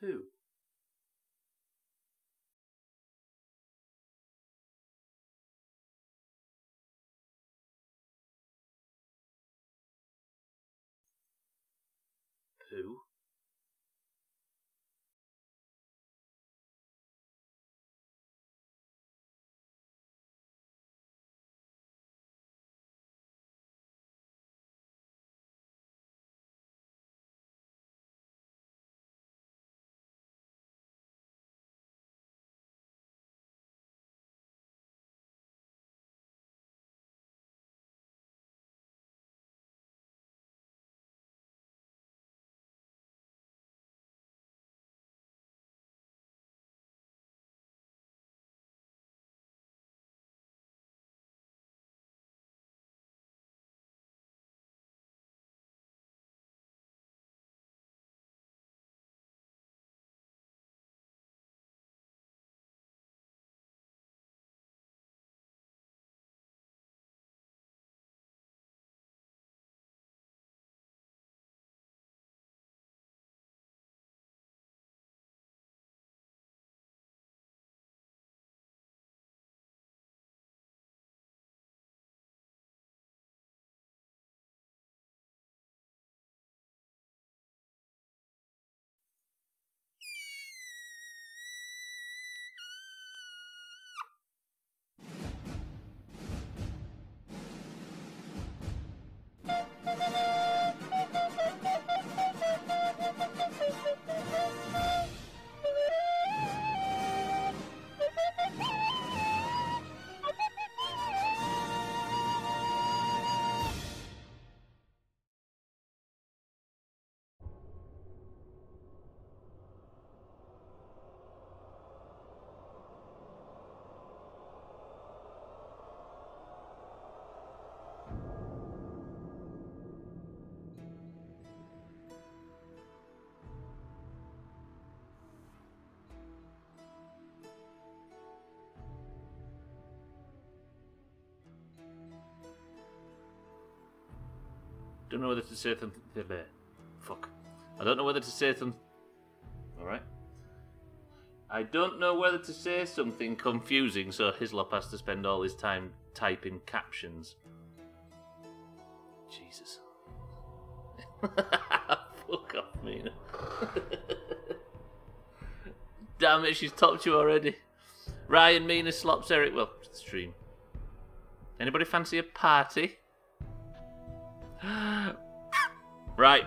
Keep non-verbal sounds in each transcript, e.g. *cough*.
Who? Who? Don't know whether to say something. *laughs* Fuck. I don't know whether to say something. Alright. I don't know whether to say something confusing, so Hislop has to spend all his time typing captions. Jesus. *laughs* Fuck off, Mina. *laughs* Damn it, she's topped you already. Ryan, Mina, Slops, Eric. Well, stream. Anybody fancy a party? *gasps* right.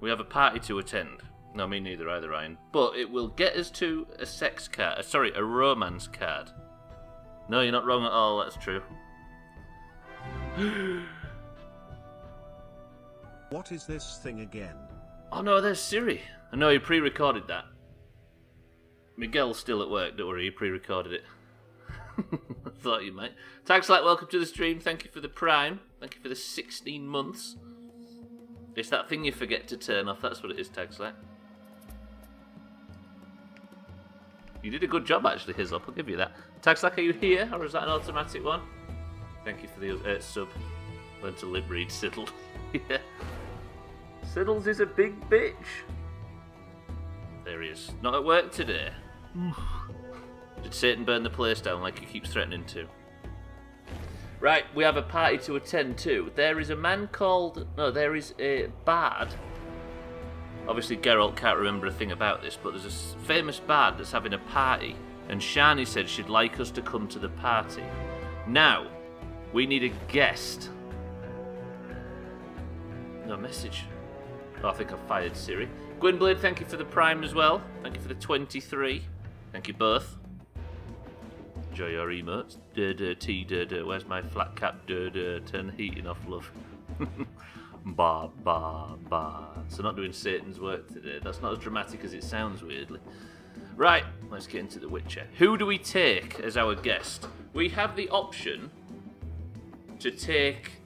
We have a party to attend. No, me neither either, Ryan. But it will get us to a sex card. Uh, sorry, a romance card. No, you're not wrong at all. That's true. *gasps* What is this thing again? Oh no, there's Siri. I know he pre-recorded that. Miguel's still at work. Don't worry, he pre-recorded it. I *laughs* thought you might. Taxlight, welcome to the stream. Thank you for the prime. Thank you for the 16 months. It's that thing you forget to turn off. That's what it is, Taxlight. You did a good job, actually, Hislop. I'll give you that. Taxlight, are you here, or is that an automatic one? Thank you for the uh, sub. Learn to lip read, Siddle. *laughs* yeah. Siddles is a big bitch. There he is. Not at work today. Did Satan burn the place down like he keeps threatening to? Right, we have a party to attend to. There is a man called... No, there is a bard. Obviously, Geralt can't remember a thing about this, but there's a famous bard that's having a party, and Shani said she'd like us to come to the party. Now, we need a guest. No message. Oh, I think I fired Siri. Gwynblade, thank you for the prime as well. Thank you for the 23. Thank you both. Enjoy your emotes. Duh, duh, tea, duh, duh. Where's my flat cap? Duh, duh. Turn the heating off, love. *laughs* ba, ba, ba. So not doing Satan's work today. That's not as dramatic as it sounds, weirdly. Right, let's get into The Witcher. Who do we take as our guest? We have the option to take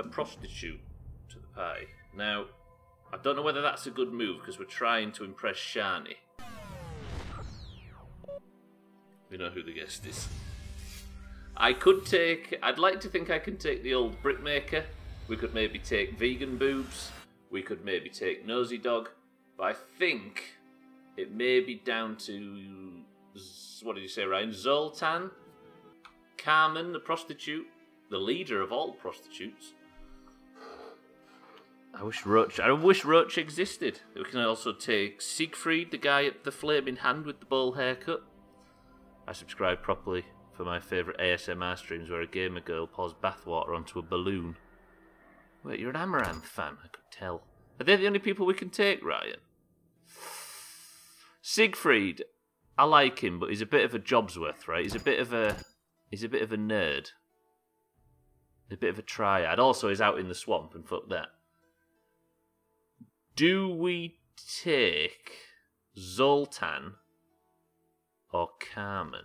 a prostitute to the party. Now, I don't know whether that's a good move because we're trying to impress Shani. We know who the guest is. I could take. I'd like to think I can take the old brickmaker. We could maybe take vegan boobs. We could maybe take nosy dog. But I think it may be down to what did you say, Ryan? Zoltan, Carmen, the prostitute, the leader of all prostitutes. I wish Roach. I wish Roach existed. We can also take Siegfried, the guy at the flaming hand with the bowl haircut. I subscribe properly for my favourite ASMR streams where a gamer girl pours bathwater onto a balloon. Wait, you're an Amouranth fan, I could tell. Are they the only people we can take, Ryan? Siegfried, I like him, but he's a bit of a Jobsworth, right? He's a bit of a he's a bit of a nerd. A bit of a triad. Also, he's out in the swamp, and fuck that. Do we take Zoltan or Carmen?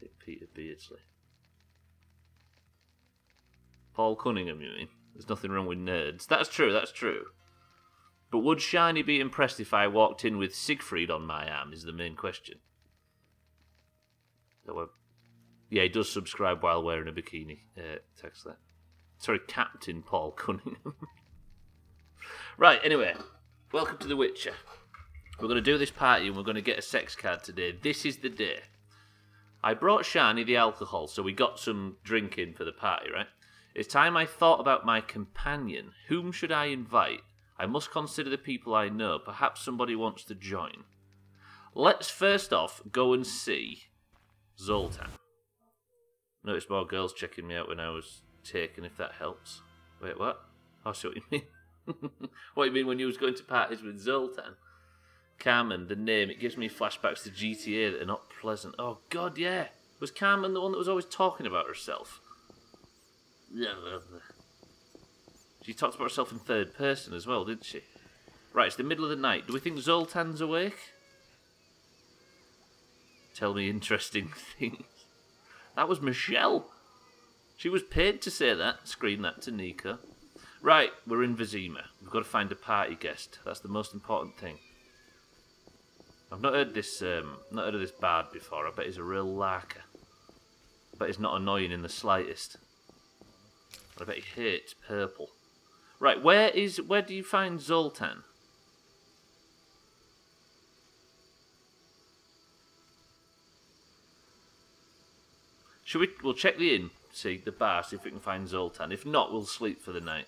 Take Peter Beardsley. Paul Cunningham, you mean? There's nothing wrong with nerds. That's true, that's true. But would Shani be impressed if I walked in with Siegfried on my arm, is the main question. Yeah, he does subscribe while wearing a bikini. Uh, text that. Sorry, Captain Paul Cunningham. *laughs* right, anyway, welcome to The Witcher. We're going to do this party and we're going to get a sex card today. This is the day. I brought Shani the alcohol, so we got some drinking for the party, right? It's time I thought about my companion. Whom should I invite? I must consider the people I know. Perhaps somebody wants to join. Let's first off go and see Zoltan. Noticed more girls checking me out when I was taken, if that helps. Wait, what? Oh, I see what you mean. *laughs* what do you mean when you was going to parties with Zoltan? Carmen, the name, it gives me flashbacks to GTA that are not pleasant. Oh, God, yeah. Was Carmen the one that was always talking about herself? Yeah. She talked about herself in third person as well, didn't she? Right, it's the middle of the night. Do we think Zoltan's awake? Tell me interesting *laughs* things. That was Michelle. She was paid to say that, scream that to Nika. Right, we're in Vizima. We've got to find a party guest. That's the most important thing. I've not heard this um, not heard of this bard before. I bet he's a real larker. I bet he's not annoying in the slightest. I bet he hates purple. Right, where is where do you find Zoltan? Should we? We'll check the inn, see the bar, see if we can find Zoltan. If not, we'll sleep for the night,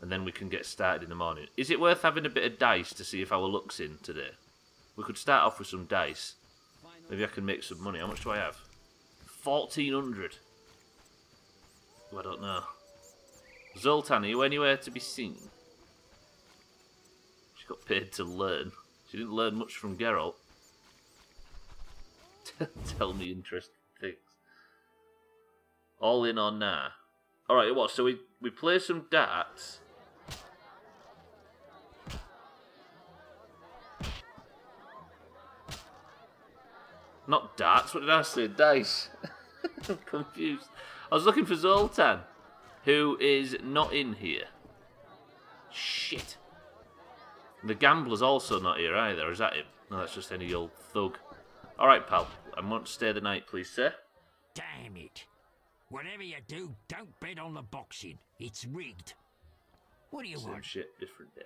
and then we can get started in the morning. Is it worth having a bit of dice to see if our luck's in today? We could start off with some dice. Maybe I can make some money. How much do I have? Fourteen hundred. I don't know. Zoltan, are you anywhere to be seen? She got paid to learn. She didn't learn much from Geralt. *laughs* Tell me interesting things. All in on now. Alright, what? So we, we play some darts. Not darts, what did I say? Dice. *laughs* I'm confused. I was looking for Zoltan, who is not in here. Shit. The gambler's also not here either, is that him? No, that's just any old thug. Alright, pal. I want to stay the night, please, sir. Damn it. Whatever you do, don't bet on the boxing. It's rigged. What do you Same want? shit, different day.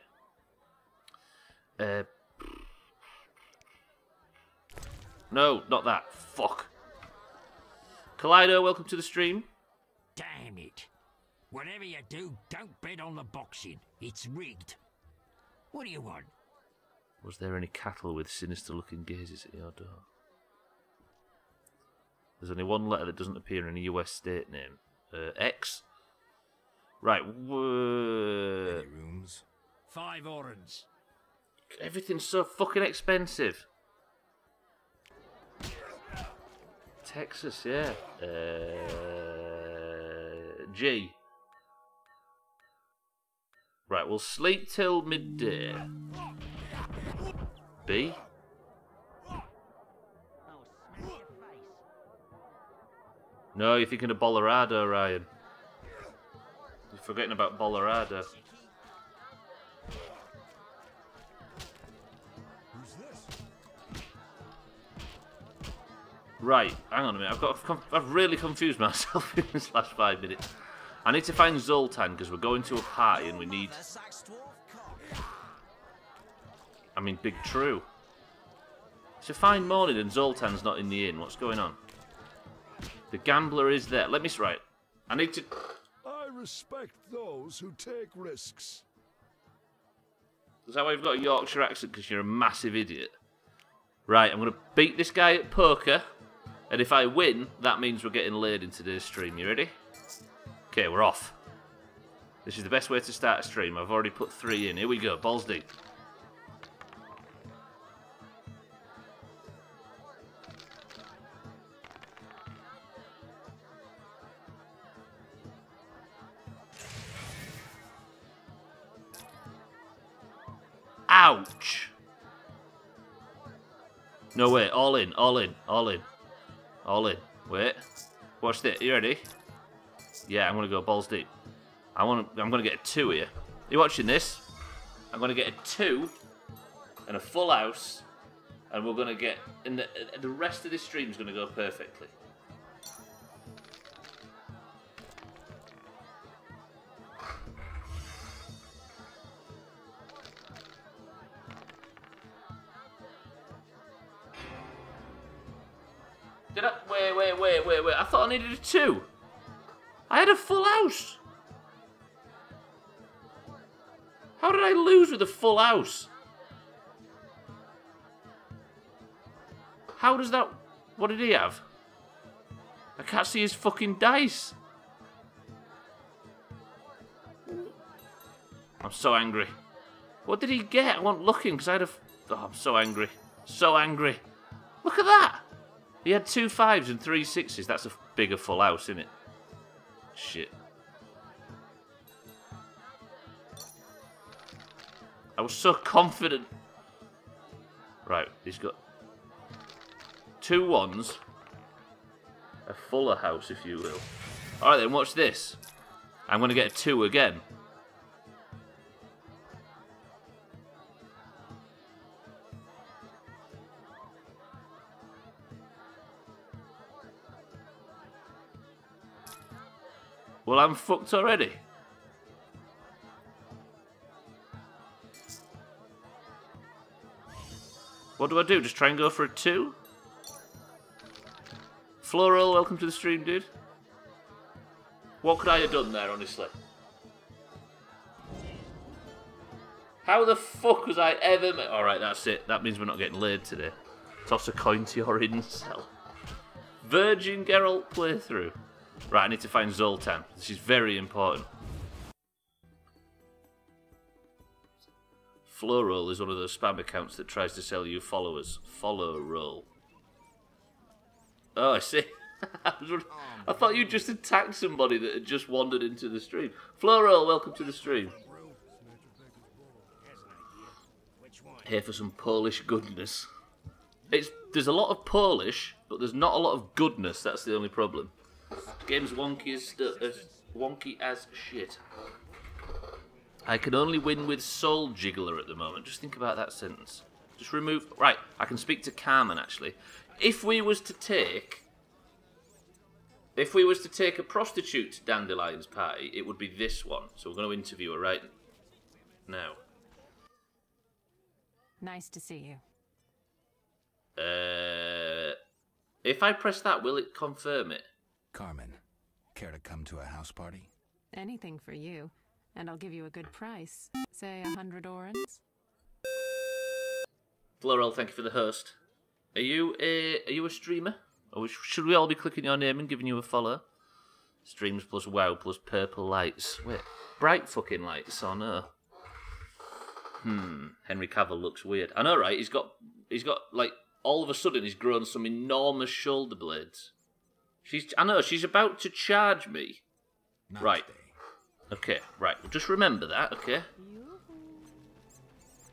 Uh, no, not that. Fuck. Collider, welcome to the stream. Damn it. Whatever you do, don't bet on the boxing. It's rigged. What do you want? Was there any cattle with sinister looking gazes at your door? There's only one letter that doesn't appear in a US state name. Uh, X? Right, Any rooms? Five orens. everything's so fucking expensive. Texas, yeah. Uh, G. Right, we'll sleep till midday. B. No, you're thinking of Bolorado, Ryan. You're forgetting about Bolorado. Right, hang on a minute. I've got. I've really confused *laughs* myself in this last five minutes. I need to find Zoltan because we're going to a party and we need. *sighs* I mean, Big True. It's a fine morning and Zoltan's not in the inn. What's going on? The gambler is there. Let me right. I need to. I respect those who take risks. Is that why you've got a Yorkshire accent? Because you're a massive idiot. Right, I'm going to beat this guy at poker. And if I win, that means we're getting laid in today's stream. You ready? Okay, we're off. This is the best way to start a stream. I've already put three in. Here we go. Balls deep. Ouch! No, way, All in, all in, all in. All in. Wait. Watch this. You ready? Yeah, I'm gonna go balls deep. I want. I'm gonna get a two here. Are you watching this? I'm gonna get a two and a full house, and we're gonna get. And the the rest of this stream is gonna go perfectly. Needed a two. I had a full house. How did I lose with a full house? How does that... What did he have? I can't see his fucking dice. I'm so angry. What did he get? I wasn't looking because I had a... Oh, I'm so angry. So angry. Look at that. He had two fives and three sixes. That's a bigger full house, isn't it? Shit. I was so confident. Right, he's got two ones. A fuller house, if you will. Alright then, watch this. I'm going to get a two again. Well, I'm fucked already. What do I do? Just try and go for a two? Floral, welcome to the stream, dude. What could I have done there, honestly? How the fuck was I ever... Alright, that's it. That means we're not getting laid today. Toss a coin to your *laughs* incel. Virgin Geralt playthrough. Right, I need to find Zoltan. This is very important. Floral is one of those spam accounts that tries to sell you followers. Follow roll. Oh, I see. *laughs* I thought you just attacked somebody that had just wandered into the stream. Floral, welcome to the stream. Here for some Polish goodness. It's there's a lot of Polish, but there's not a lot of goodness. That's the only problem. Game's wonky as, as wonky as shit. I can only win with Soul Jiggler at the moment. Just think about that sentence. Just remove. Right, I can speak to Carmen actually. If we was to take, if we was to take a prostitute to Dandelion's party, it would be this one. So we're going to interview her right now. Nice to see you. Uh, if I press that, will it confirm it? Carmen, care to come to a house party? Anything for you, and I'll give you a good price. Say a hundred orens. Floral, thank you for the host. Are you a are you a streamer? Or should we all be clicking your name and giving you a follow? Streams plus wow plus purple lights. Wait, bright fucking lights or no? Hmm. Henry Cavill looks weird. I know, right? He's got he's got like all of a sudden he's grown some enormous shoulder blades. She's I know she's about to charge me. Right. Okay, right. Well, just remember that, okay?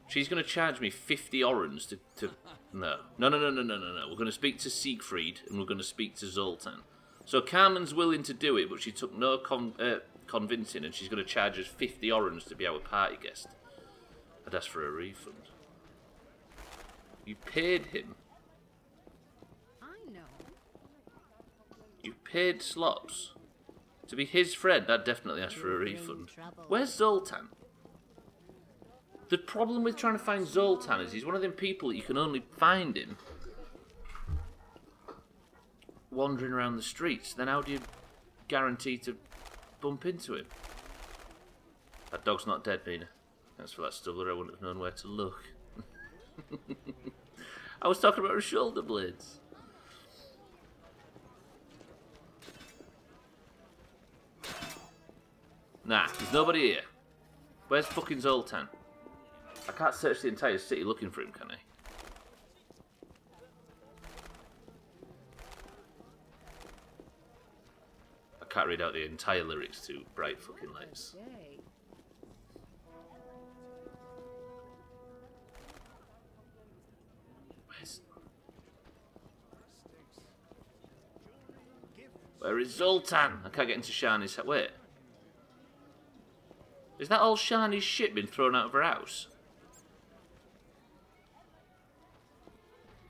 She's going to charge me 50 orens to, to... No. No, no, no, no, no, no, no. We're going to speak to Siegfried and we're going to speak to Zoltan. So Carmen's willing to do it, but she took no con- uh, convincing, and she's going to charge us 50 orange to be our party guest. I'd ask for a refund. You paid him. I know. You paid Slops. To be his friend, I'd definitely ask for a refund. Where's Zoltan? The problem with trying to find Zoltan is he's one of them people you can only find him wandering around the streets. Then how do you guarantee to bump into him? That dog's not dead, Mina. Thanks for that stubbler. I wouldn't have known where to look. *laughs* I was talking about her shoulder blades. Nah, there's nobody here. Where's fucking Zoltan? I can't search the entire city looking for him, can I? I can't read out the entire lyrics to Bright Fucking Lights. Where's... Where is Zoltan? I can't get into Shani's. Wait. Is that all Shani's shit been thrown out of her house?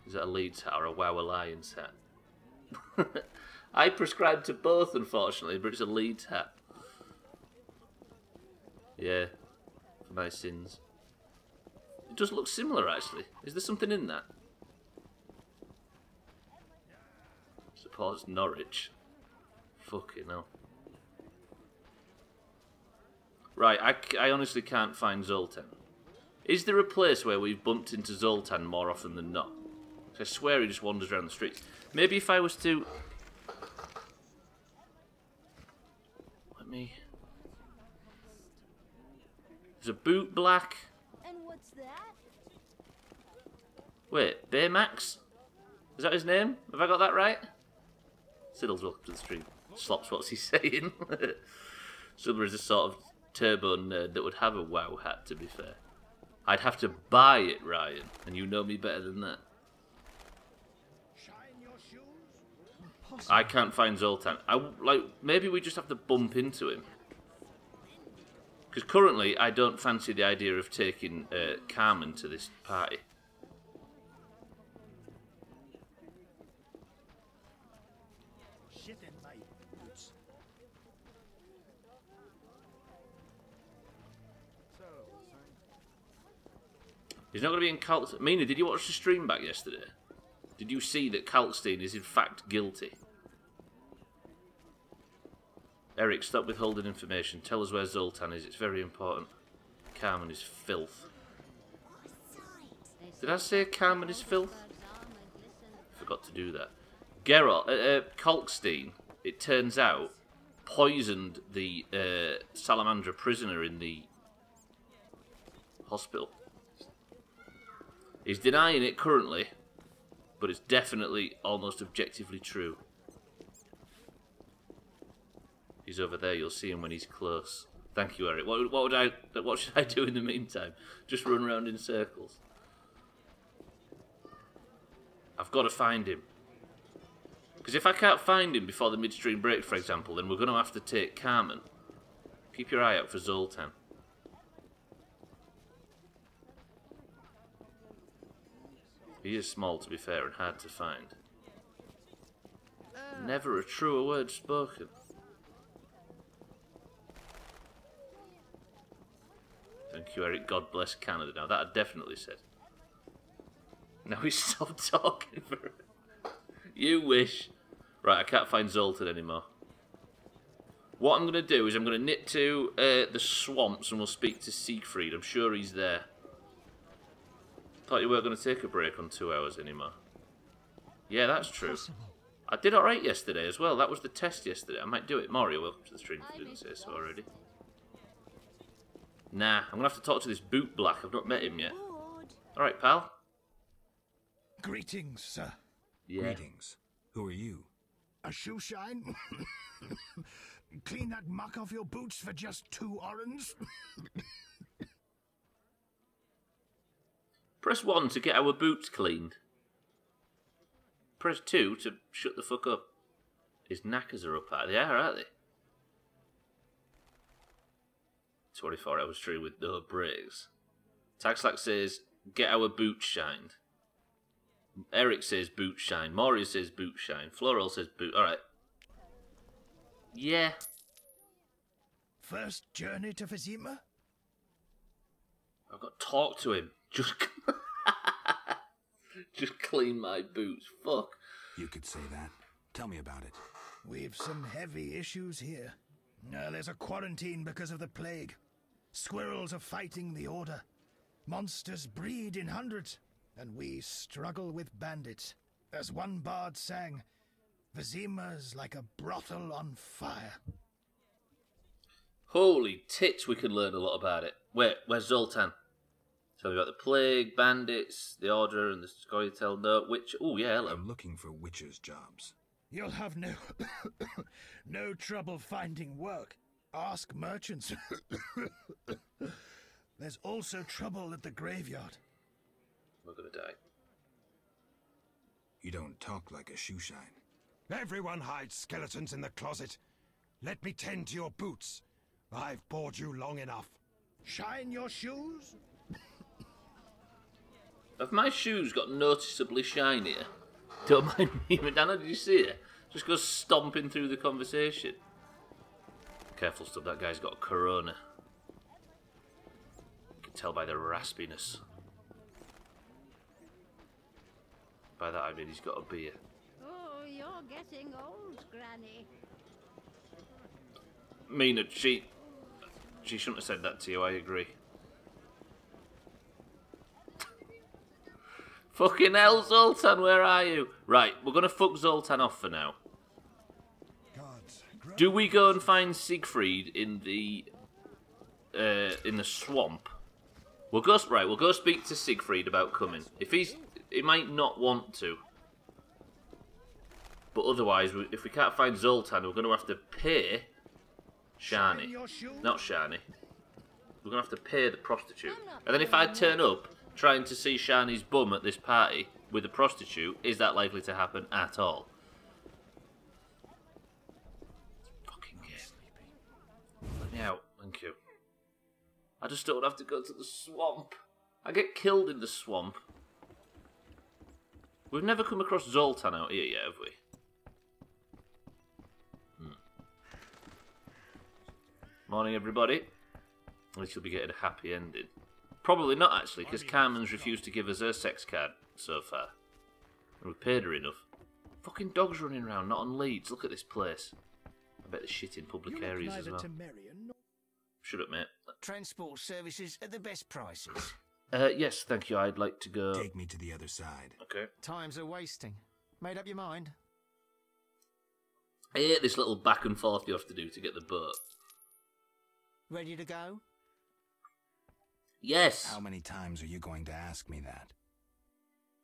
Is that a Leeds hat or a Wow Alliance hat? *laughs* I prescribe to both, unfortunately, but it's a Leeds hat. Yeah, for my sins. It does look similar, actually. Is there something in that? Supports Norwich. Fucking hell. Right, I, I honestly can't find Zoltan. Is there a place where we've bumped into Zoltan more often than not? I swear he just wanders around the streets. Maybe if I was to... Let me... There's a boot black. And what's that? Wait, Baymax? Is that his name? Have I got that right? Siddle's welcome to the stream. Slops, what's he *laughs* saying? Silver is a sort of turbo nerd that would have a WoW hat, to be fair. I'd have to buy it, Ryan, and you know me better than that. I can't find Zoltan. I like maybe we just have to bump into him. Because currently, I don't fancy the idea of taking uh, Carmen to this party. He's not going to be in Calt. Mina, did you watch the stream back yesterday? Did you see that Kalkstein is in fact guilty? Eric, stop withholding information. Tell us where Zoltan is. It's very important. Carmen is filth. Did I say Carmen is filth? Forgot to do that. Geralt, uh, uh, Kalkstein, it turns out, poisoned the uh, Salamandra prisoner in the hospital. He's denying it currently, but it's definitely almost objectively true. He's over there. You'll see him when he's close. Thank you, Eric. What, what would I? What should I do in the meantime? Just run around in circles. I've got to find him. Because if I can't find him before the midstream break, for example, then we're going to have to take Carmen. Keep your eye out for Zoltan. He is small, to be fair, and hard to find. Never a truer word spoken. Thank you, Eric. God bless Canada. Now, that I definitely said. Now he's *laughs* stopped talking for it. You wish. Right, I can't find Zoltan anymore. What I'm going to do is I'm going to nip to uh, the swamps and we'll speak to Siegfried. I'm sure he's there. Thought you weren't going to take a break on two hours anymore. Yeah, that's true. I did alright yesterday as well. That was the test yesterday. I might do it. Mario, welcome to the stream if you didn't say so already. Nah, I'm going to have to talk to this boot black. I've not met him yet. Alright, pal. Greetings, sir. Yeah. Greetings. Who are you? A shoe shine? *laughs* Clean that muck off your boots for just two orange? *laughs* Press 1 to get our boots cleaned. Press 2 to shut the fuck up. His knackers are up out. They are, aren't they? 24 hours tree with no breaks. Taxlack says, get our boots shined. Eric says boot shine. Moria says boot shine. Floral says boot. Alright. Yeah. First journey to Vizima? I've got to talk to him. Just, *laughs* just clean my boots. Fuck. You could say that. Tell me about it. We've some heavy issues here. Uh, there's a quarantine because of the plague. Squirrels are fighting the Order. Monsters breed in hundreds, and we struggle with bandits. As one bard sang, Vizima's like a brothel on fire. Holy tits, we could learn a lot about it. Wait, where's Zoltan? So we got the plague, bandits, the order, and the Storytell note. Which, oh yeah, hello. I'm looking for witches' jobs. You'll have no *coughs* no trouble finding work. Ask merchants. *coughs* There's also trouble at the graveyard. We're gonna die. You don't talk like a shoe shine. Everyone hides skeletons in the closet. Let me tend to your boots. I've bored you long enough. Shine your shoes? Have my shoes got noticeably shinier? Don't mind me, Madonna, did you see it? Just goes stomping through the conversation. Careful, stuff, that guy's got a corona. You can tell by the raspiness. By that I mean he's got a beer. Oh, you're getting old, Granny. Mina, she... She shouldn't have said that to you, I agree. Fucking hell, Zoltan, where are you? Right, we're gonna fuck Zoltan off for now. Do we go and find Siegfried in the uh, in the swamp? We'll go right. We'll go speak to Siegfried about coming. If he's, he might not want to. But otherwise, if we can't find Zoltan, we're going to have to pay Shani. Not Shani. We're going to have to pay the prostitute. And then if I turn up trying to see Shani's bum at this party with a prostitute, is that likely to happen at all? Fucking game. Let me out. Thank you. I just don't have to go to the swamp. I get killed in the swamp. We've never come across Zoltan out here yet, have we? Hmm. Morning, everybody. At least you'll be getting a happy ending. Probably not, actually, because Carmen's refused to give us her sex card so far. And we've paid her enough. Fucking dogs running around, not on leads. Look at this place. I bet there's shit in public You areas as well. to Marion nor Shut up, mate. Transport services at the best prices. Uh, yes, thank you. I'd like to go. Take me to the other side. Okay. Times are wasting. Made up your mind? I hate this little back and forth you have to do to get the boat. Ready to go? Yes. How many times are you going to ask me that?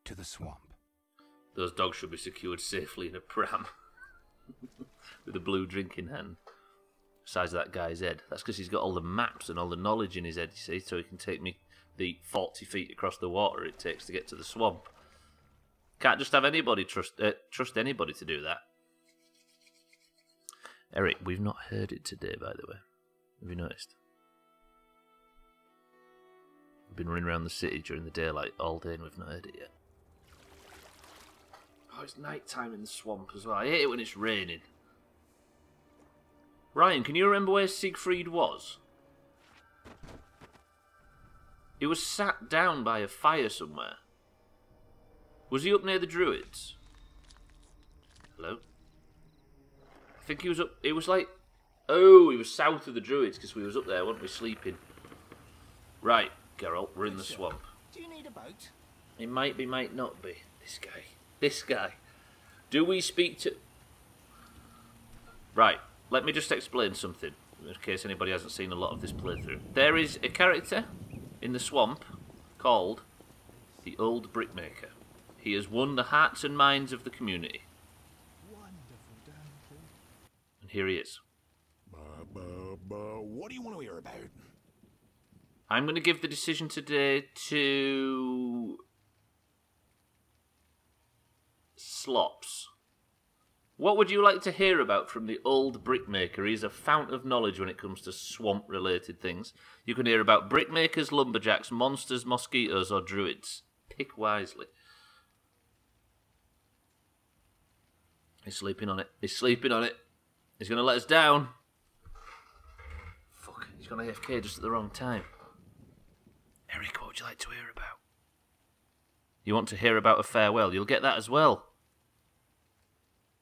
To the swamp. Those dogs should be secured safely in a pram *laughs* with a blue drink in hand. Size of that guy's head. That's because he's got all the maps and all the knowledge in his head, you see, so he can take me the 40 feet across the water it takes to get to the swamp. Can't just have anybody trust uh, trust anybody to do that. Eric, we've not heard it today, by the way. Have you noticed? Been running around the city during the daylight all day and we've not heard it yet. Oh, it's night time in the swamp as well. I hate it when it's raining. Ryan, can you remember where Siegfried was? He was sat down by a fire somewhere. Was he up near the druids? Hello? I think he was up. It was like. Oh, he was south of the druids because we was up there, weren't we, sleeping? Right, Geralt, we're in the swamp. Do you need a boat? It might be, might not be. This guy. This guy. Do we speak to. Right, let me just explain something, in case anybody hasn't seen a lot of this playthrough. There is a character in the swamp called the Old Brickmaker. He has won the hearts and minds of the community. And here he is. What do you want to hear about? I'm going to give the decision today to Slops. What would you like to hear about from the old brickmaker? He's a fount of knowledge when it comes to swamp related things. You can hear about brickmakers, lumberjacks, monsters, mosquitoes, or druids. Pick wisely. He's sleeping on it. He's sleeping on it. He's going to let us down. Fuck, he's gone AFK just at the wrong time. Eric, what would you like to hear about? You want to hear about a farewell? You'll get that as well.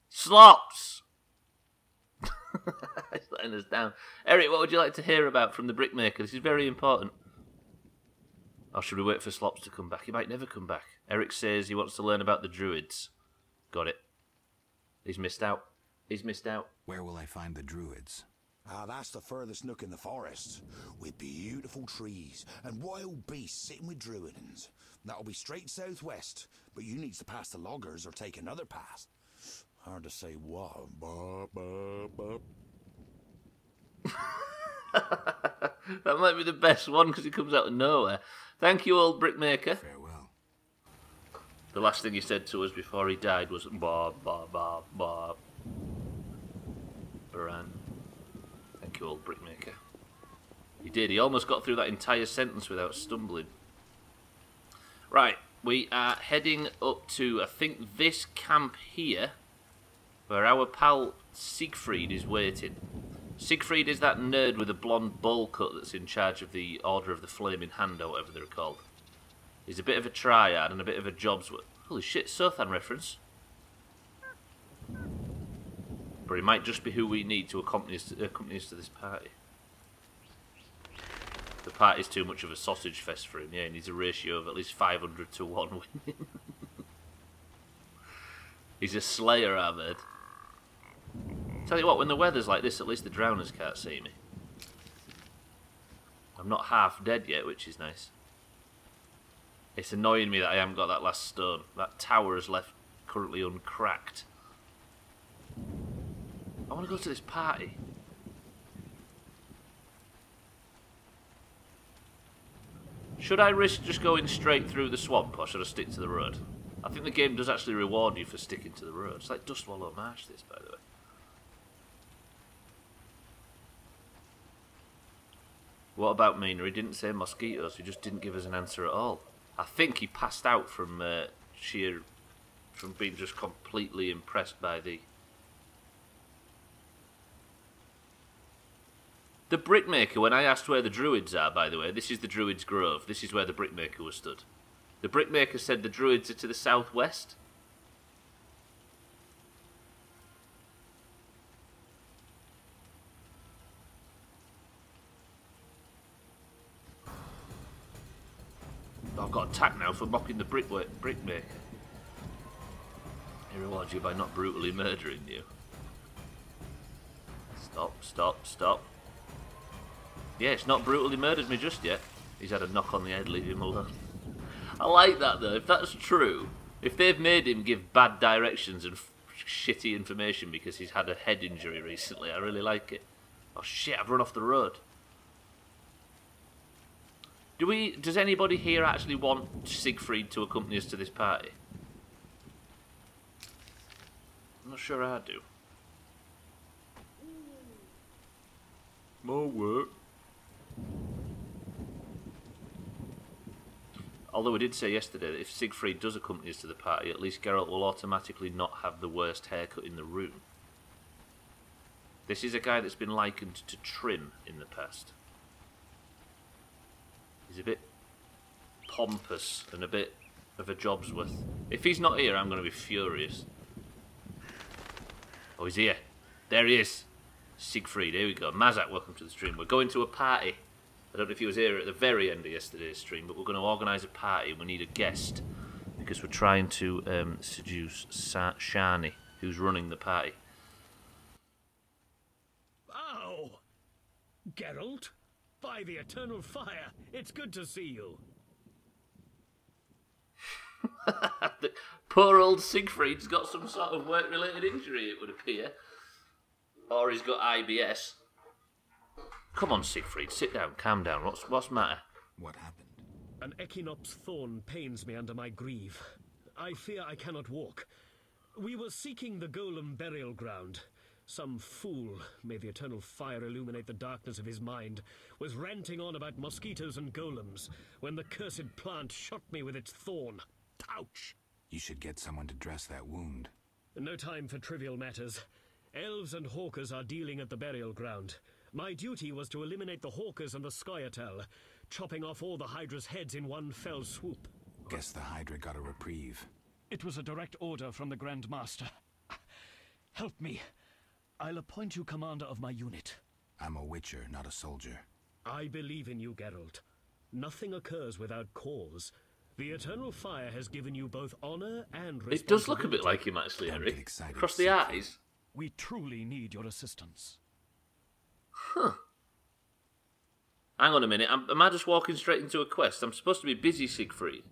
Slops! *laughs* He's letting us down. Eric, what would you like to hear about from the brickmaker? This is very important. Or should we wait for Slops to come back? He might never come back. Eric says he wants to learn about the druids. Got it. He's missed out. He's missed out. Where will I find the druids? Ah, that's the furthest nook in the forest, with beautiful trees and wild beasts sitting with druidins. That'll be straight southwest, but you needs to pass the loggers or take another path. Hard to say what. Ba, ba, ba. that might be the best one because it comes out of nowhere. Thank you, old brickmaker. Farewell. The last thing he said to us before he died was ba ba ba ba. Baran. You, old brickmaker. He did. He almost got through that entire sentence without stumbling. Right, we are heading up to I think this camp here, where our pal Siegfried is waiting. Siegfried is that nerd with a blonde bowl cut that's in charge of the Order of the Flaming Hand or whatever they're called. He's a bit of a triad and a bit of a jobs. Holy shit, Sothan reference. But he might just be who we need to accompany us to, accompany us to this party. The party's too much of a sausage fest for him, yeah, he needs a ratio of at least 500 to 1 *laughs* winning. He's a slayer, Ahmed. Tell you what, when the weather's like this, at least the drowners can't see me. I'm not half dead yet, which is nice. It's annoying me that I haven't got that last stone. That tower is left currently uncracked. I want to go to this party. Should I risk just going straight through the swamp, or should I stick to the road? I think the game does actually reward you for sticking to the road. It's like Dustwallow Marsh, this, by the way. What about Mina? He didn't say mosquitoes. He just didn't give us an answer at all. I think he passed out from uh, sheer, from being just completely impressed by the. The brickmaker. When I asked where the druids are, by the way, this is the druids' grove. This is where the brickmaker was stood. The brickmaker said the druids are to the southwest. I've got attacked now for mocking the brickmaker. He rewards you by not brutally murdering you. Stop, stop, stop. Yeah, it's not brutally murdered me just yet. He's had a knock on the head, leave him alone. I like that though, if that's true, if they've made him give bad directions and shitty information because he's had a head injury recently, I really like it. Oh shit, I've run off the road. Do we? Does anybody here actually want Siegfried to accompany us to this party? I'm not sure I do. More work. Although we did say yesterday that if Siegfried does accompany us to the party, at least Geralt will automatically not have the worst haircut in the room. This is a guy that's been likened to Trim in the past. He's a bit pompous and a bit of a job's worth. If he's not here, I'm going to be furious. Oh, he's here. There he is. Siegfried, here we go. Mazak, welcome to the stream. We're going to a party. I don't know if he was here at the very end of yesterday's stream, but we're going to organise a party. We need a guest because we're trying to um, seduce Sa- Shani, who's running the party. Ow! Geralt? By the eternal fire, it's good to see you. *laughs* Poor old Siegfried's got some sort of work related injury, it would appear. Or he's got IBS. Come on, Siegfried, sit down, calm down. What's what's the matter? What happened? An Echinops thorn pains me under my greave. I fear I cannot walk. We were seeking the golem burial ground. Some fool, may the eternal fire illuminate the darkness of his mind, was ranting on about mosquitoes and golems when the cursed plant shot me with its thorn. Ouch! You should get someone to dress that wound. No time for trivial matters. Elves and hawkers are dealing at the burial ground. My duty was to eliminate the hawkers and the Scoia'tael, chopping off all the Hydra's heads in one fell swoop. Guess the Hydra got a reprieve. It was a direct order from the Grand Master. Help me. I'll appoint you commander of my unit. I'm a witcher, not a soldier. I believe in you, Geralt. Nothing occurs without cause. The eternal fire has given you both honor and It does look a bit like him, actually, Don't excited, Across the Siegfried. eyes. We truly need your assistance. Huh. Hang on a minute. Am, am I just walking straight into a quest? I'm supposed to be busy, Siegfried.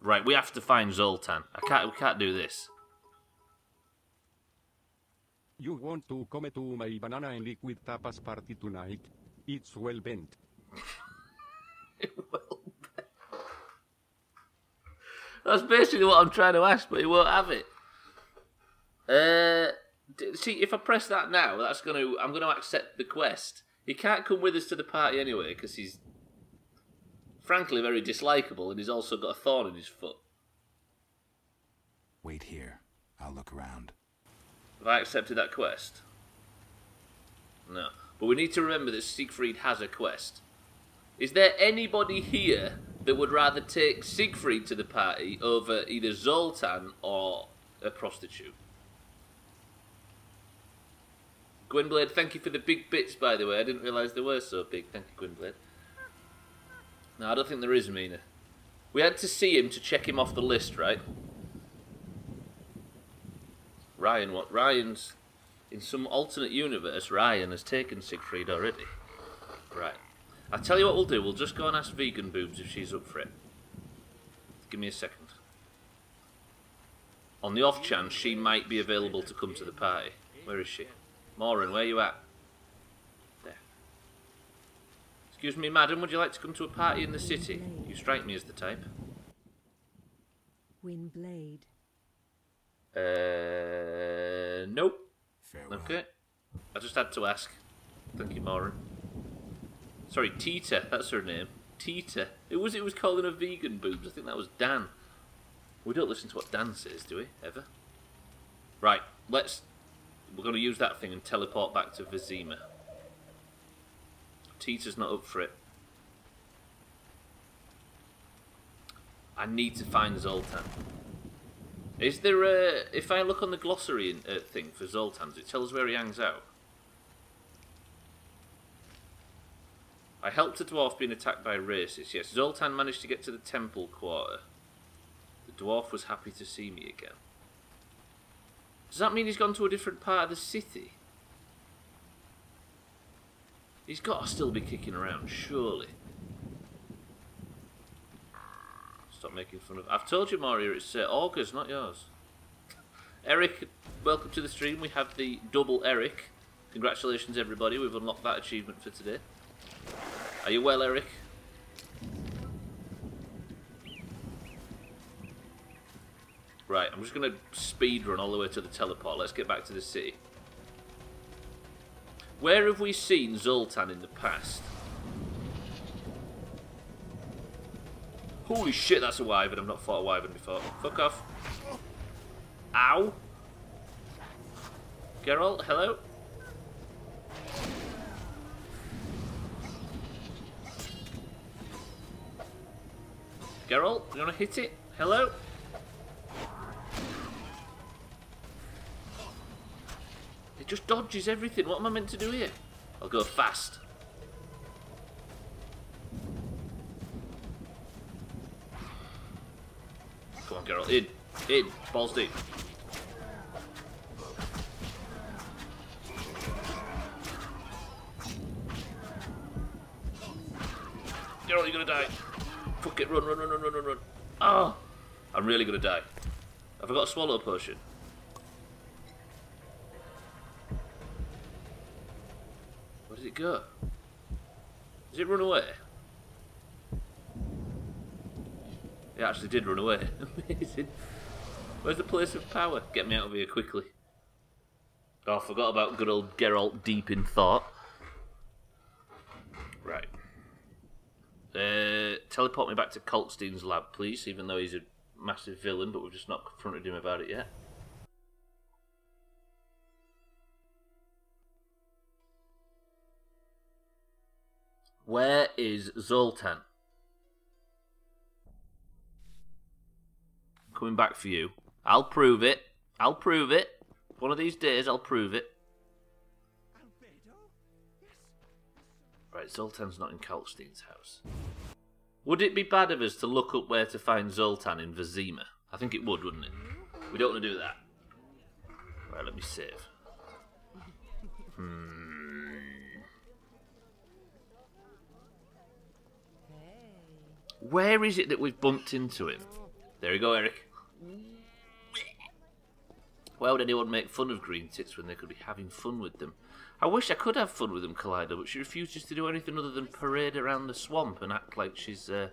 Right, we have to find Zoltan. I can't. We can't do this. You want to come to my banana and liquid tapas party tonight? It's well bent. *laughs* Well bent. That's basically what I'm trying to ask, but he won't have it. Uh, see, if I press that now, that's gonna. I'm gonna accept the quest. He can't come with us to the party anyway because he's, frankly, very dislikable, and he's also got a thorn in his foot. Wait here. I'll look around. Have I accepted that quest? No. But we need to remember that Siegfried has a quest. Is there anybody here that would rather take Siegfried to the party over either Zoltan or a prostitute? Gwynblade, thank you for the big bits, by the way. I didn't realise they were so big. Thank you, Gwynblade. No, I don't think there is, Mina. We had to see him to check him off the list, right? Ryan, what? Ryan's in some alternate universe. Ryan has taken Siegfried already. Right. I'll tell you what we'll do. We'll just go and ask Vegan Boobs if she's up for it. Give me a second. On the off chance she might be available to come to the party. Where is she? Moran, where are you at? There. Excuse me, madam, would you like to come to a party in the city? You strike me as the type. Windblade. Uh, nope. Farewell. Okay. I just had to ask. Thank you, Moran. Sorry, Tita. That's her name. Tita. Who was it was calling her vegan boobs? I think that was Dan. We don't listen to what Dan says, do we? Ever? Right. Let's. We're going to use that thing and teleport back to Vizima. Tita's not up for it. I need to find Zoltan. Is there a... If I look on the glossary in- uh, thing for Zoltan, does it tell us where he hangs out? I helped a dwarf being attacked by racists. Yes, Zoltan managed to get to the temple quarter. The dwarf was happy to see me again. Does that mean he's gone to a different part of the city? He's got to still be kicking around, surely. Stop making fun of. I've told you, Mario. It's uh, August, not yours. *laughs* Eric, welcome to the stream. We have the double Eric. Congratulations, everybody. We've unlocked that achievement for today. Are you well, Eric? Right, I'm just going to speed run all the way to the teleport. Let's get back to the city. Where have we seen Zoltan in the past? Holy shit, that's a wyvern. I've not fought a wyvern before. Fuck off. Ow. Geralt, hello? Geralt, you wanna hit it? Hello? Just dodges everything. What am I meant to do here? I'll go fast. Come on, Geralt. In. In. Balls deep. Geralt, you're gonna die. Fuck it. Run, run, run, run, run, run, run. Oh! I'm really gonna die. Have I got a swallow potion? Did it go? Did it run away? It actually did run away. *laughs* Amazing. Where's the place of power? Get me out of here quickly. Oh, I forgot about good old Geralt deep in thought. Right. Uh, teleport me back to Kalkstein's lab, please, even though he's a massive villain, but we've just not confronted him about it yet. Where is Zoltan? Coming back for you. I'll prove it. I'll prove it. One of these days, I'll prove it. Right, Zoltan's not in Kalkstein's house. Would it be bad of us to look up where to find Zoltan in Vizima? I think it would, wouldn't it? We don't want to do that. Right, let me save. Hmm. Where is it that we've bumped into him? There you go, Eric. Why would anyone make fun of green tits when they could be having fun with them? I wish I could have fun with them, Collider, but she refuses to do anything other than parade around the swamp and act like she's uh,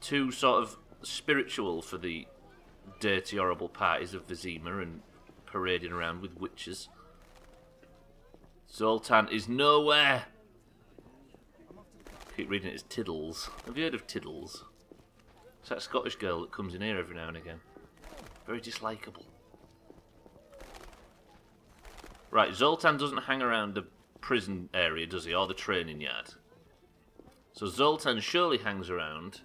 too sort of spiritual for the dirty, horrible parties of Vizima and parading around with witches. Zoltan is nowhere. Keep reading it as Tiddles. Have you heard of Tiddles? It's that Scottish girl that comes in here every now and again. Very dislikable. Right, Zoltan doesn't hang around the prison area, does he? Or the training yard. So Zoltan surely hangs around.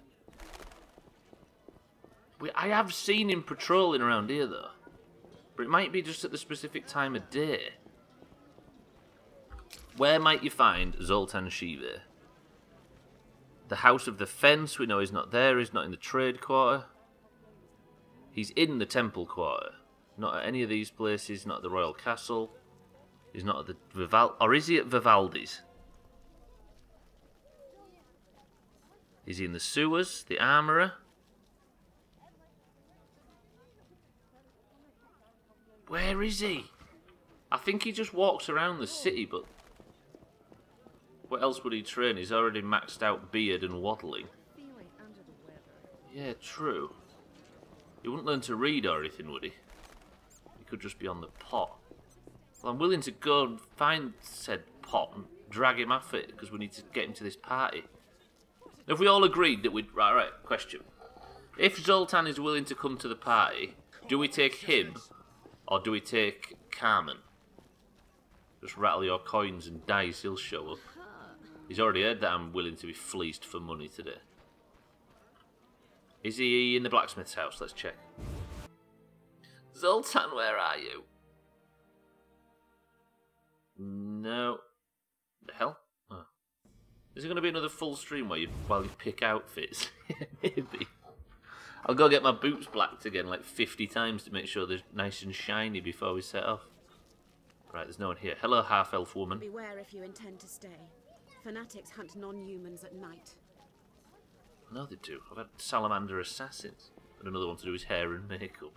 We, I have seen him patrolling around here, though. But it might be just at the specific time of day. Where might you find Zoltan Chivay? The House of the Fence, we know he's not there, he's not in the trade quarter. He's in the temple quarter. Not at any of these places, not at the royal castle. He's not at the Vival... Or is he at Vivaldi's? Is he in the sewers? The armourer? Where is he? I think he just walks around the city, but... What else would he train? He's already maxed out beard and waddling. Yeah, true. He wouldn't learn to read or anything, would he? He could just be on the pot. Well, I'm willing to go and find said pot and drag him off it because we need to get him to this party. If we all agreed that we'd... Right, right, question. If Zoltan is willing to come to the party, do we take him or do we take Carmen? Just rattle your coins and dice, he'll show up. He's already heard that I'm willing to be fleeced for money today. Is he in the blacksmith's house? Let's check. Zoltan, where are you? No. The hell? Oh. Is it going to be another full stream where you while you pick outfits? *laughs* Maybe. I'll go get my boots blacked again like 50 times to make sure they're nice and shiny before we set off. Right, there's no one here. Hello, half-elf woman. Beware if you intend to stay. Fanatics hunt non-humans at night. Know they do. I've had salamander assassins. And another one to do his hair and makeup.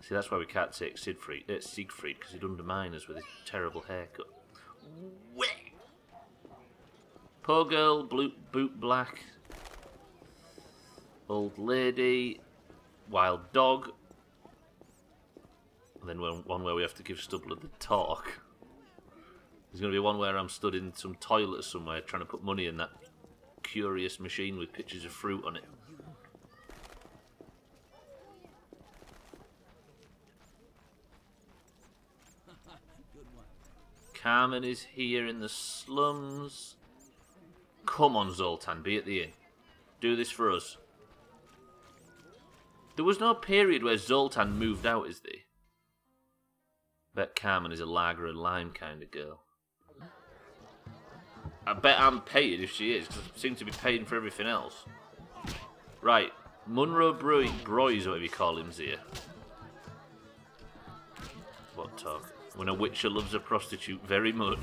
See, that's why we can't take Siegfried, uh, Siegfried, because he'd undermine us with his terrible haircut. Poor girl, blue, boot black. Old lady. Wild dog. And then one where we have to give Stubbler the talk. There's going to be one where I'm stood in some toilet somewhere trying to put money in that curious machine with pictures of fruit on it. Carmen is here in the slums. Come on, Zoltan, be at the inn. Do this for us. There was no period where Zoltan moved out, is there? Bet Carmen is a lager and lime kind of girl. I bet I'm paying if she is, because I seem to be paying for everything else. Right, Munro Brewing, Broys, whatever you call him, here. What talk? When a witcher loves a prostitute very much.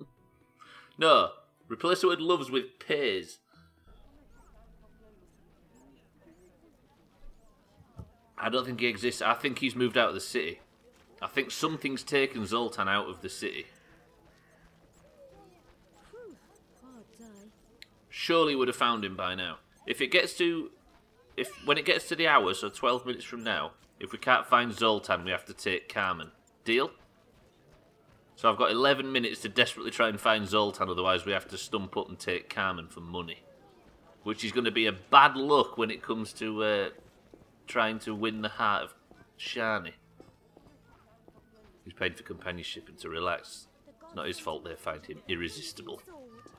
*laughs* no, replace the word loves with pays. I don't think he exists. I think he's moved out of the city. I think something's taken Zoltan out of the city. Surely would have found him by now. If it gets to if when it gets to the hour, so 12 minutes from now, if we can't find Zoltan, we have to take Carmen. Deal? So I've got 11 minutes to desperately try and find Zoltan, otherwise we have to stump up and take Carmen for money. Which is going to be a bad luck when it comes to uh, trying to win the heart of Shani. He's paid for companionship and to relax. It's not his fault they find him irresistible.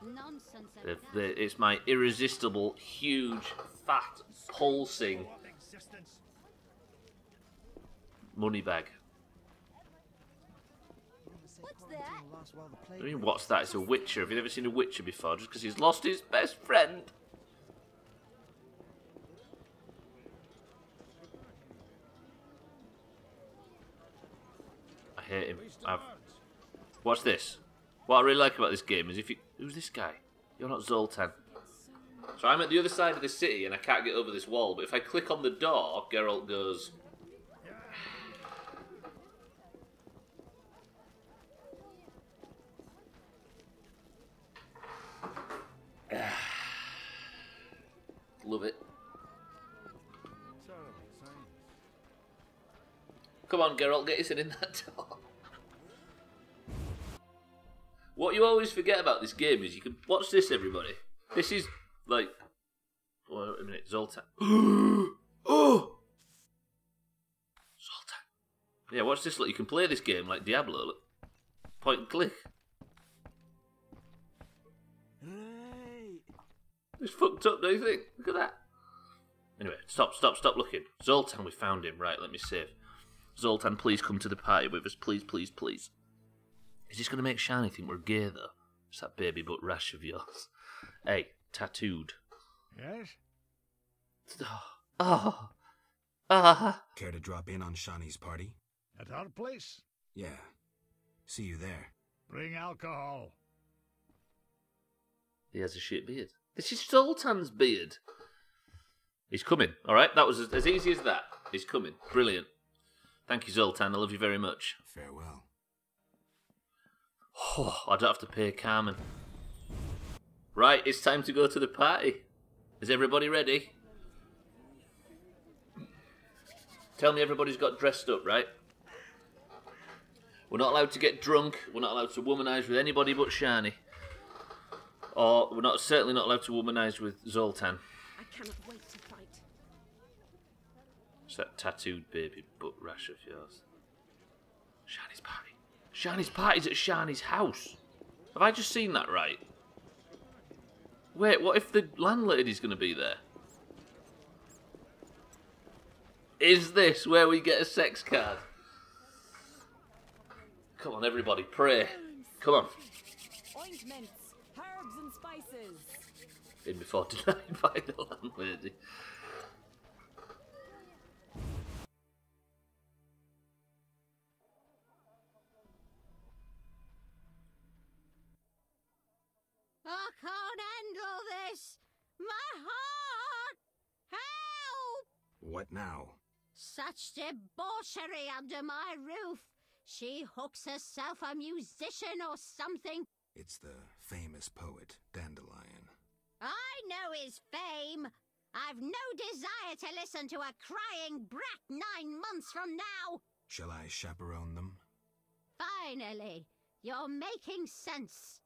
Nonsense If they- It's my irresistible, huge, fat, pulsing money bag. What's that? I mean, what's that? It's a Witcher. Have you never seen a Witcher before? Just because he's lost his best friend. I hate him. I've... Watch this. What I really like about this game is if you... Who's this guy? You're not Zoltan. So I'm at the other side of the city and I can't get over this wall, but if I click on the door, Geralt goes... *sighs* Love it. Come on, Geralt, get us in that *laughs* door. What you always forget about this game is you can watch this, everybody. This is like, wait a minute, Zoltan. *gasps* oh, Zoltan. Yeah, watch this. Look, you can play this game like Diablo. Look, point and click. It's fucked up, don't you think? Look at that. Anyway, stop, stop, stop looking. Zoltan, we found him. Right, let me save. Zoltan, please come to the party with us. Please, please, please. Is this going to make Shani think we're gay, though? It's that baby butt rash of yours. Hey, tattooed. Yes? Oh. *sighs* Ah. Care to drop in on Shani's party? At our place? Yeah. See you there. Bring alcohol. He has a shit beard. This is Zoltan's beard. He's coming, alright? That was as, as easy as that. He's coming. Brilliant. Thank you, Zoltan. I love you very much. Farewell. Oh, *sighs* I don't have to pay Carmen. Right, it's time to go to the party. Is everybody ready? Tell me everybody's got dressed up, right? We're not allowed to get drunk. We're not allowed to womanize with anybody but Shani. Or we're not certainly not allowed to womanize with Zoltan. I cannot wait to fight. It's that tattooed baby butt rash of yours. Shani's party. Shani's party's at Shani's house. Have I just seen that right? Wait, what if the landlady's going to be there? Is this where we get a sex card? Come on, everybody, pray. Come on. Ointments, herbs and spices. Been before denied *laughs* by the landlady. What now? Such debauchery under my roof. She hooks herself a musician or something. It's the famous poet, Dandelion. I know his fame. I've no desire to listen to a crying brat nine months from now. Shall I chaperone them? Finally, you're making sense.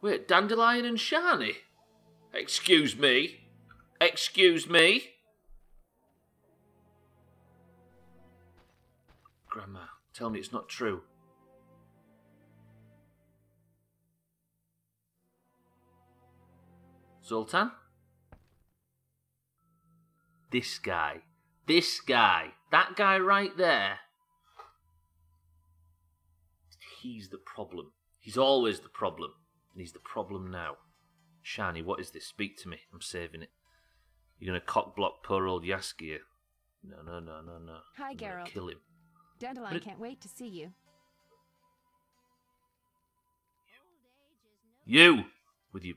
Wait, Dandelion and Shani? Excuse me? Excuse me? Grandma, tell me it's not true. Zoltan? This guy. This guy. That guy right there. He's the problem. He's always the problem. And he's the problem now. Shani, what is this? Speak to me. I'm saving it. You're gonna cockblock poor old Jaskier. No, no, no, no, no. Hi, I'm Geralt. Kill him. Dandelion it- can't wait to see you. You! With your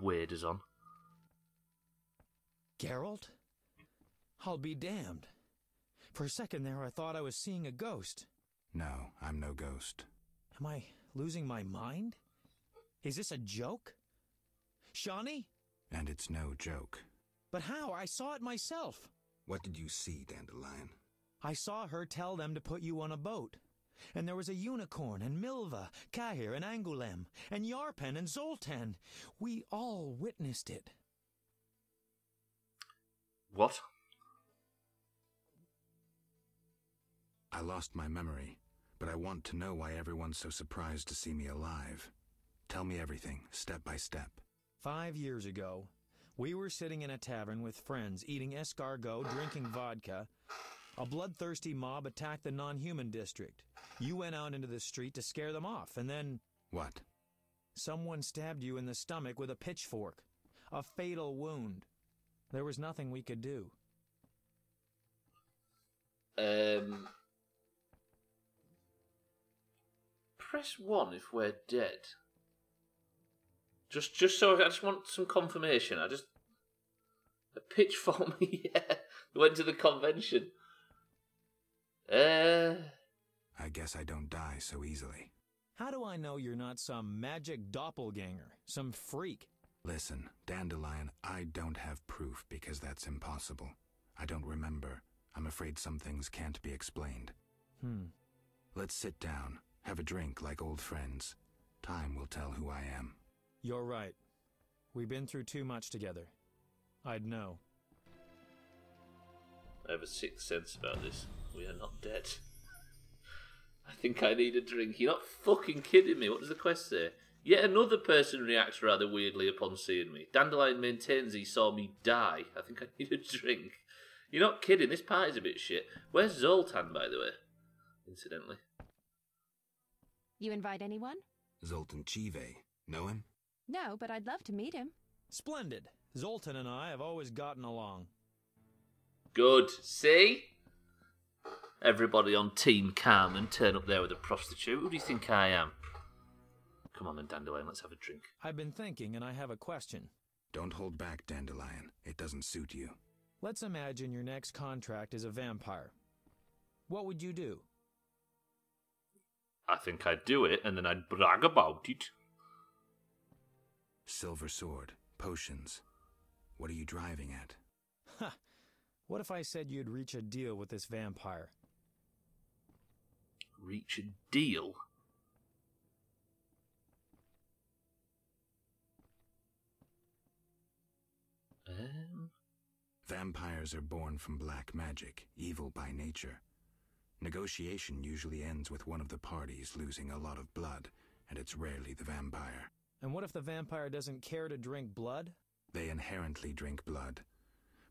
weirders on. Geralt? I'll be damned. For a second there, I thought I was seeing a ghost. No, I'm no ghost. Am I losing my mind? Is this a joke? Shani? And it's no joke. But how? I saw it myself. What did you see, Dandelion? I saw her tell them to put you on a boat. And there was a unicorn, and Milva, Cahir, and Angoulême, and Yarpen, and Zoltan. We all witnessed it. What? I lost my memory, but I want to know why everyone's so surprised to see me alive. Tell me everything, step by step. Five years ago, we were sitting in a tavern with friends, eating escargot, drinking vodka. A bloodthirsty mob attacked the non-human district. You went out into the street to scare them off, and then... What? Someone stabbed you in the stomach with a pitchfork. A fatal wound. There was nothing we could do. Um, press one if we're dead. Just, just so I just want some confirmation. I just a pitchfork. *laughs* yeah, went to the convention. Uh, I guess I don't die so easily. How do I know you're not some magic doppelganger, some freak? Listen, Dandelion, I don't have proof because that's impossible. I don't remember. I'm afraid some things can't be explained. Hmm. Let's sit down, have a drink like old friends. Time will tell who I am. You're right. We've been through too much together. I'd know. I have a sixth sense about this. We are not dead. I think I need a drink. You're not fucking kidding me. What does the quest say? Yet another person reacts rather weirdly upon seeing me. Dandelion maintains he saw me die. I think I need a drink. You're not kidding. This party's a bit shit. Where's Zoltan, by the way? Incidentally. You invite anyone? Zoltan Chivay. Know him? No, but I'd love to meet him. Splendid. Zoltan and I have always gotten along. Good. See? Everybody on Team Carmen turn up there with a prostitute. Who do you think I am? Come on then, Dandelion, let's have a drink. I've been thinking, and I have a question. Don't hold back, Dandelion. It doesn't suit you. Let's imagine your next contract is a vampire. What would you do? I think I'd do it, and then I'd brag about it. Silver sword, potions. What are you driving at? Ha! What if I said you'd reach a deal with this vampire? Reach a deal? Um... Vampires are born from black magic, evil by nature. Negotiation usually ends with one of the parties losing a lot of blood, and it's rarely the vampire. And what if the vampire doesn't care to drink blood? They inherently drink blood.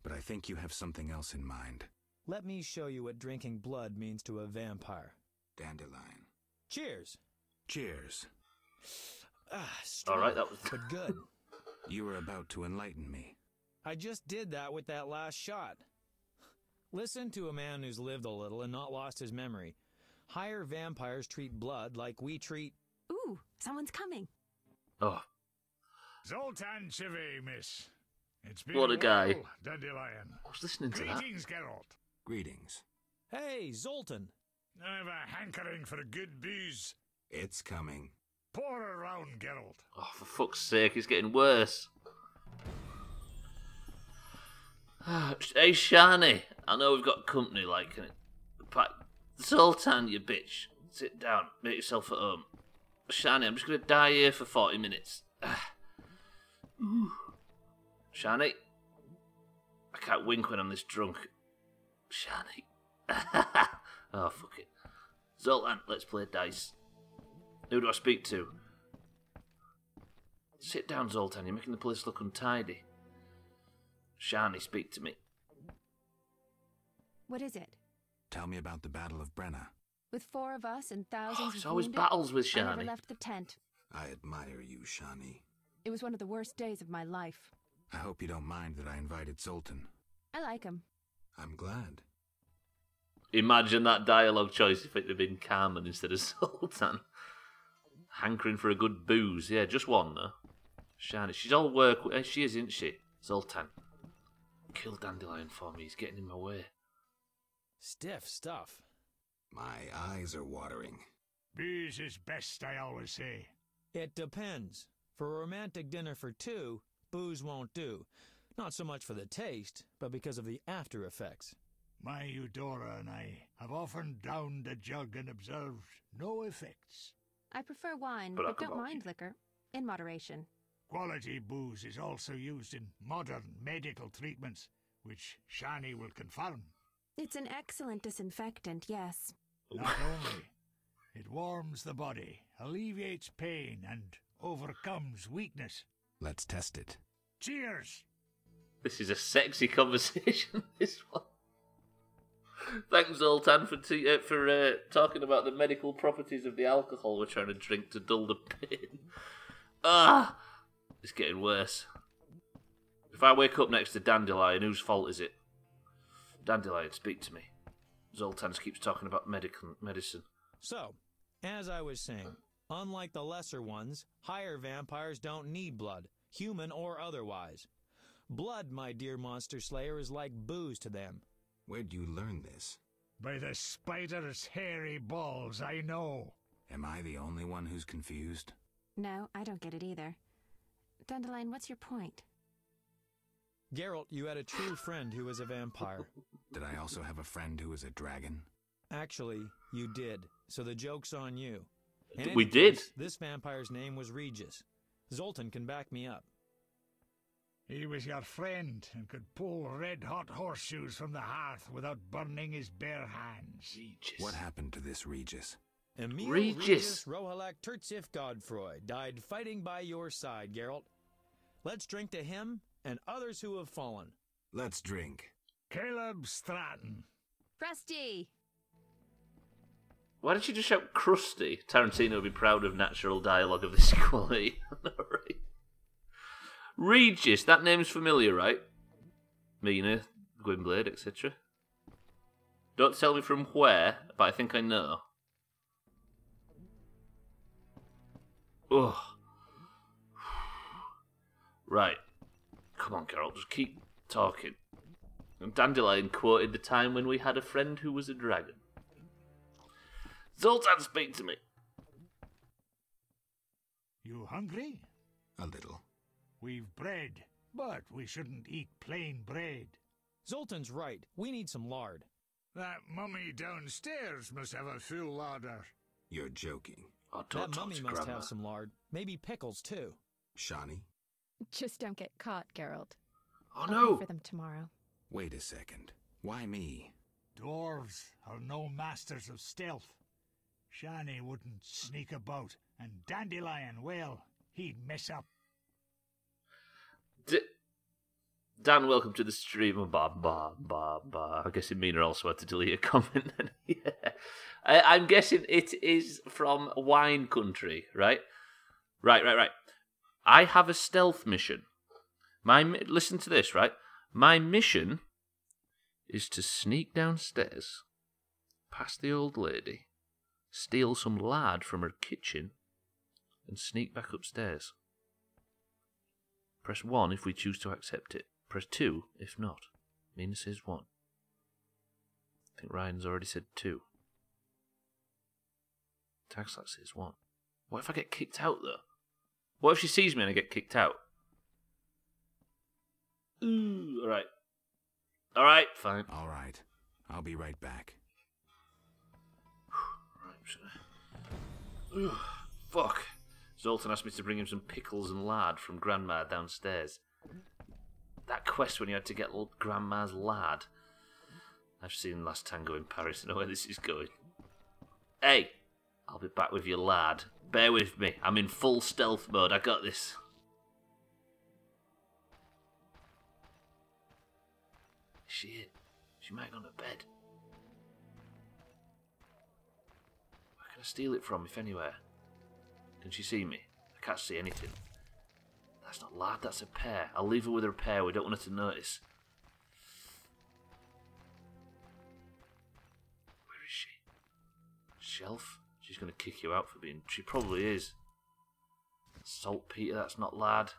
But I think you have something else in mind. Let me show you what drinking blood means to a vampire. Dandelion. Cheers! Cheers. Ah, strong, All right, that was but good. *laughs* You were about to enlighten me. I just did that with that last shot. Listen to a man who's lived a little and not lost his memory. Higher vampires treat blood like we treat. Ooh, someone's coming. Oh, Zoltan Chivay, miss. It's been What a guy. while, Dandelion. I was listening to that. Greetings, Geralt. Greetings. Hey, Zoltan! I've a hankering for a good booze. It's coming. Pour around, Geralt. Oh, for fuck's sake, it's getting worse. *sighs* hey, Shani, I know we've got company like it, but Zoltan, you bitch, sit down, make yourself at home. Shani, I'm just gonna die here for 40 minutes. *sighs* Ooh. Shani, I can't wink when I'm this drunk. Shani. *laughs* oh, fuck it. Zoltan, let's play dice. Who do I speak to? Sit down, Zoltan. You're making the place look untidy. Shani, speak to me. What is it? Tell me about the Battle of Brenna. With four of us and thousands Oh, of it's always wounded, battles with Shani. I never left the tent. I admire you, Shani. It was one of the worst days of my life. I hope you don't mind that I invited Sultan. I like him. I'm glad. Imagine that dialogue choice if it had been Carmen instead of *laughs* Sultan. Hankering for a good booze. Yeah, just one, though. Shani, she's all work. eh, She is, isn't she? Sultan. Kill Dandelion for me. He's getting in my way. Stiff stuff. My eyes are watering. Booze is best, I always say. It depends. For a romantic dinner for two, booze won't do. Not so much for the taste, but because of the after effects. My Eudora and I have often downed a jug and observed no effects. I prefer wine, But but, don't not mind liquor. In moderation. Quality booze is also used in modern medical treatments, which Shani will confirm. It's an excellent disinfectant, yes. Not only, it warms the body, alleviates pain, and overcomes weakness. Let's test it. Cheers! This is a sexy *laughs* conversation. This one. Thanks, Zoltan, for t- uh, for uh, talking about the medical properties of the alcohol we're trying to drink to dull the pain. Ah, it's getting worse. If I wake up next to Dandelion, whose fault is it? Dandelion, speak to me. Zoltans keeps talking about medical medicine. So, as I was saying, unlike the lesser ones, higher vampires don't need blood, human or otherwise. Blood, my dear monster slayer, is like booze to them. Where'd you learn this? By the spider's hairy balls, I know. Am I the only one who's confused? No, I don't get it either. Dandelion, what's your point? Geralt, you had a true friend who was a vampire. Did I also have a friend who was a dragon? Actually, you did, so the joke's on you. In We did. case, This vampire's name was Regis. Zoltan can back me up. He was your friend and could pull red hot horseshoes from the hearth without burning his bare hands. Regis. What happened to this Regis? Emiel Regis. Regis Rohalak Tertsif Godfroy died fighting by your side, Geralt. Let's drink to him and others who have fallen. Let's drink. Caleb Stratton. Rusty! Why did you just shout crusty? Tarantino would be proud of natural dialogue of this *laughs* quality. right. Regis, that name's familiar, right? Mina, Gwynblade, etc. Don't tell me from where, but I think I know. Ugh. *sighs* Right. Come on, Carol, just keep talking. And Dandelion quoted the time when we had a friend who was a dragon. Zoltan, speak to me. You hungry? A little. We've bread, but we shouldn't eat plain bread. Zoltan's right. We need some lard. That mummy downstairs must have a full larder. You're joking. Oh, That mummy must have some lard. Maybe pickles, too. Shani? Just don't get caught, Geralt. Oh I'll no! for them tomorrow. Wait a second. Why me? Dwarves are no masters of stealth. Shani wouldn't sneak about, and Dandelion, well, he'd mess up. D- Dan, welcome to the stream. Bah, bah, bah, bah. I'm guessing Mina also had to delete a *laughs* comment. Yeah. I, I'm guessing it is from Wine Country, right? Right, right, right. I have a stealth mission. My listen to this, right? My mission is to sneak downstairs, past the old lady, steal some lard from her kitchen, and sneak back upstairs. Press 1 if we choose to accept it. Press 2 if not. Mina says 1. I think Ryan's already said 2. Taxlax says 1. What if I get kicked out though? What if she sees me and I get kicked out? Ooh, alright. Alright, fine. All right. I'll be right back. Ugh, fuck. Zoltan asked me to bring him some pickles and lard from Grandma downstairs. That quest when you had to get l- Grandma's lard. I've seen Last Tango in Paris. I know where this is going. Hey, I'll be back with your lad. Bear with me. I'm in full stealth mode. I got this. Is she might gone to bed. Where can I steal it from, if anywhere? Can she see me? I can't see anything. That's not lad, that's a pair. I'll leave her with her pair. we don't want her to notice. Where is she? Shelf? She's gonna kick you out for being. She probably is. Saltpeter, that's not lad.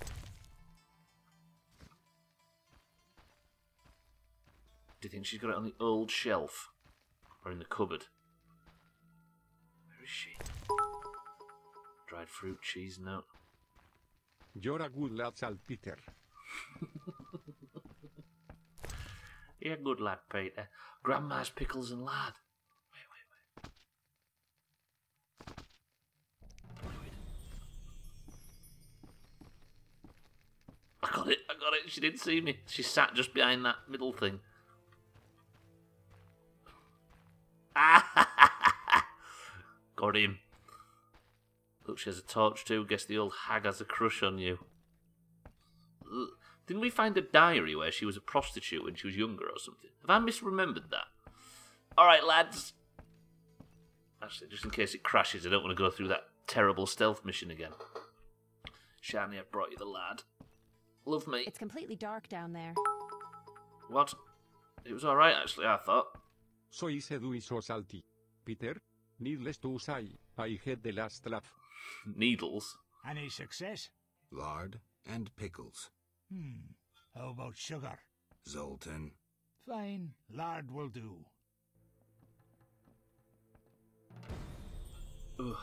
Do you think she's got it on the old shelf? Or in the cupboard? Where is she? Dried fruit, cheese no. You're a good lad, Saltpeter. *laughs* Yeah, good lad, Peter. Grandma's pickles and lard. I got it, I got it. She didn't see me. She sat just behind that middle thing. *laughs* got him. Look, she has a torch too. Guess the old hag has a crush on you. Ugh. Didn't we find a diary where she was a prostitute when she was younger or something? Have I misremembered that? Alright, lads. Actually, just in case it crashes, I don't want to go through that terrible stealth mission again. Shani, I've brought you the lad. Love me. It's completely dark down there. What? It was alright, actually, I thought. Soy seduiso salty. Peter, needless to say, I had the last laugh. Needles? Any success? Lard and pickles. Hmm. How about sugar? Zoltan. Fine. Lard will do. Ugh.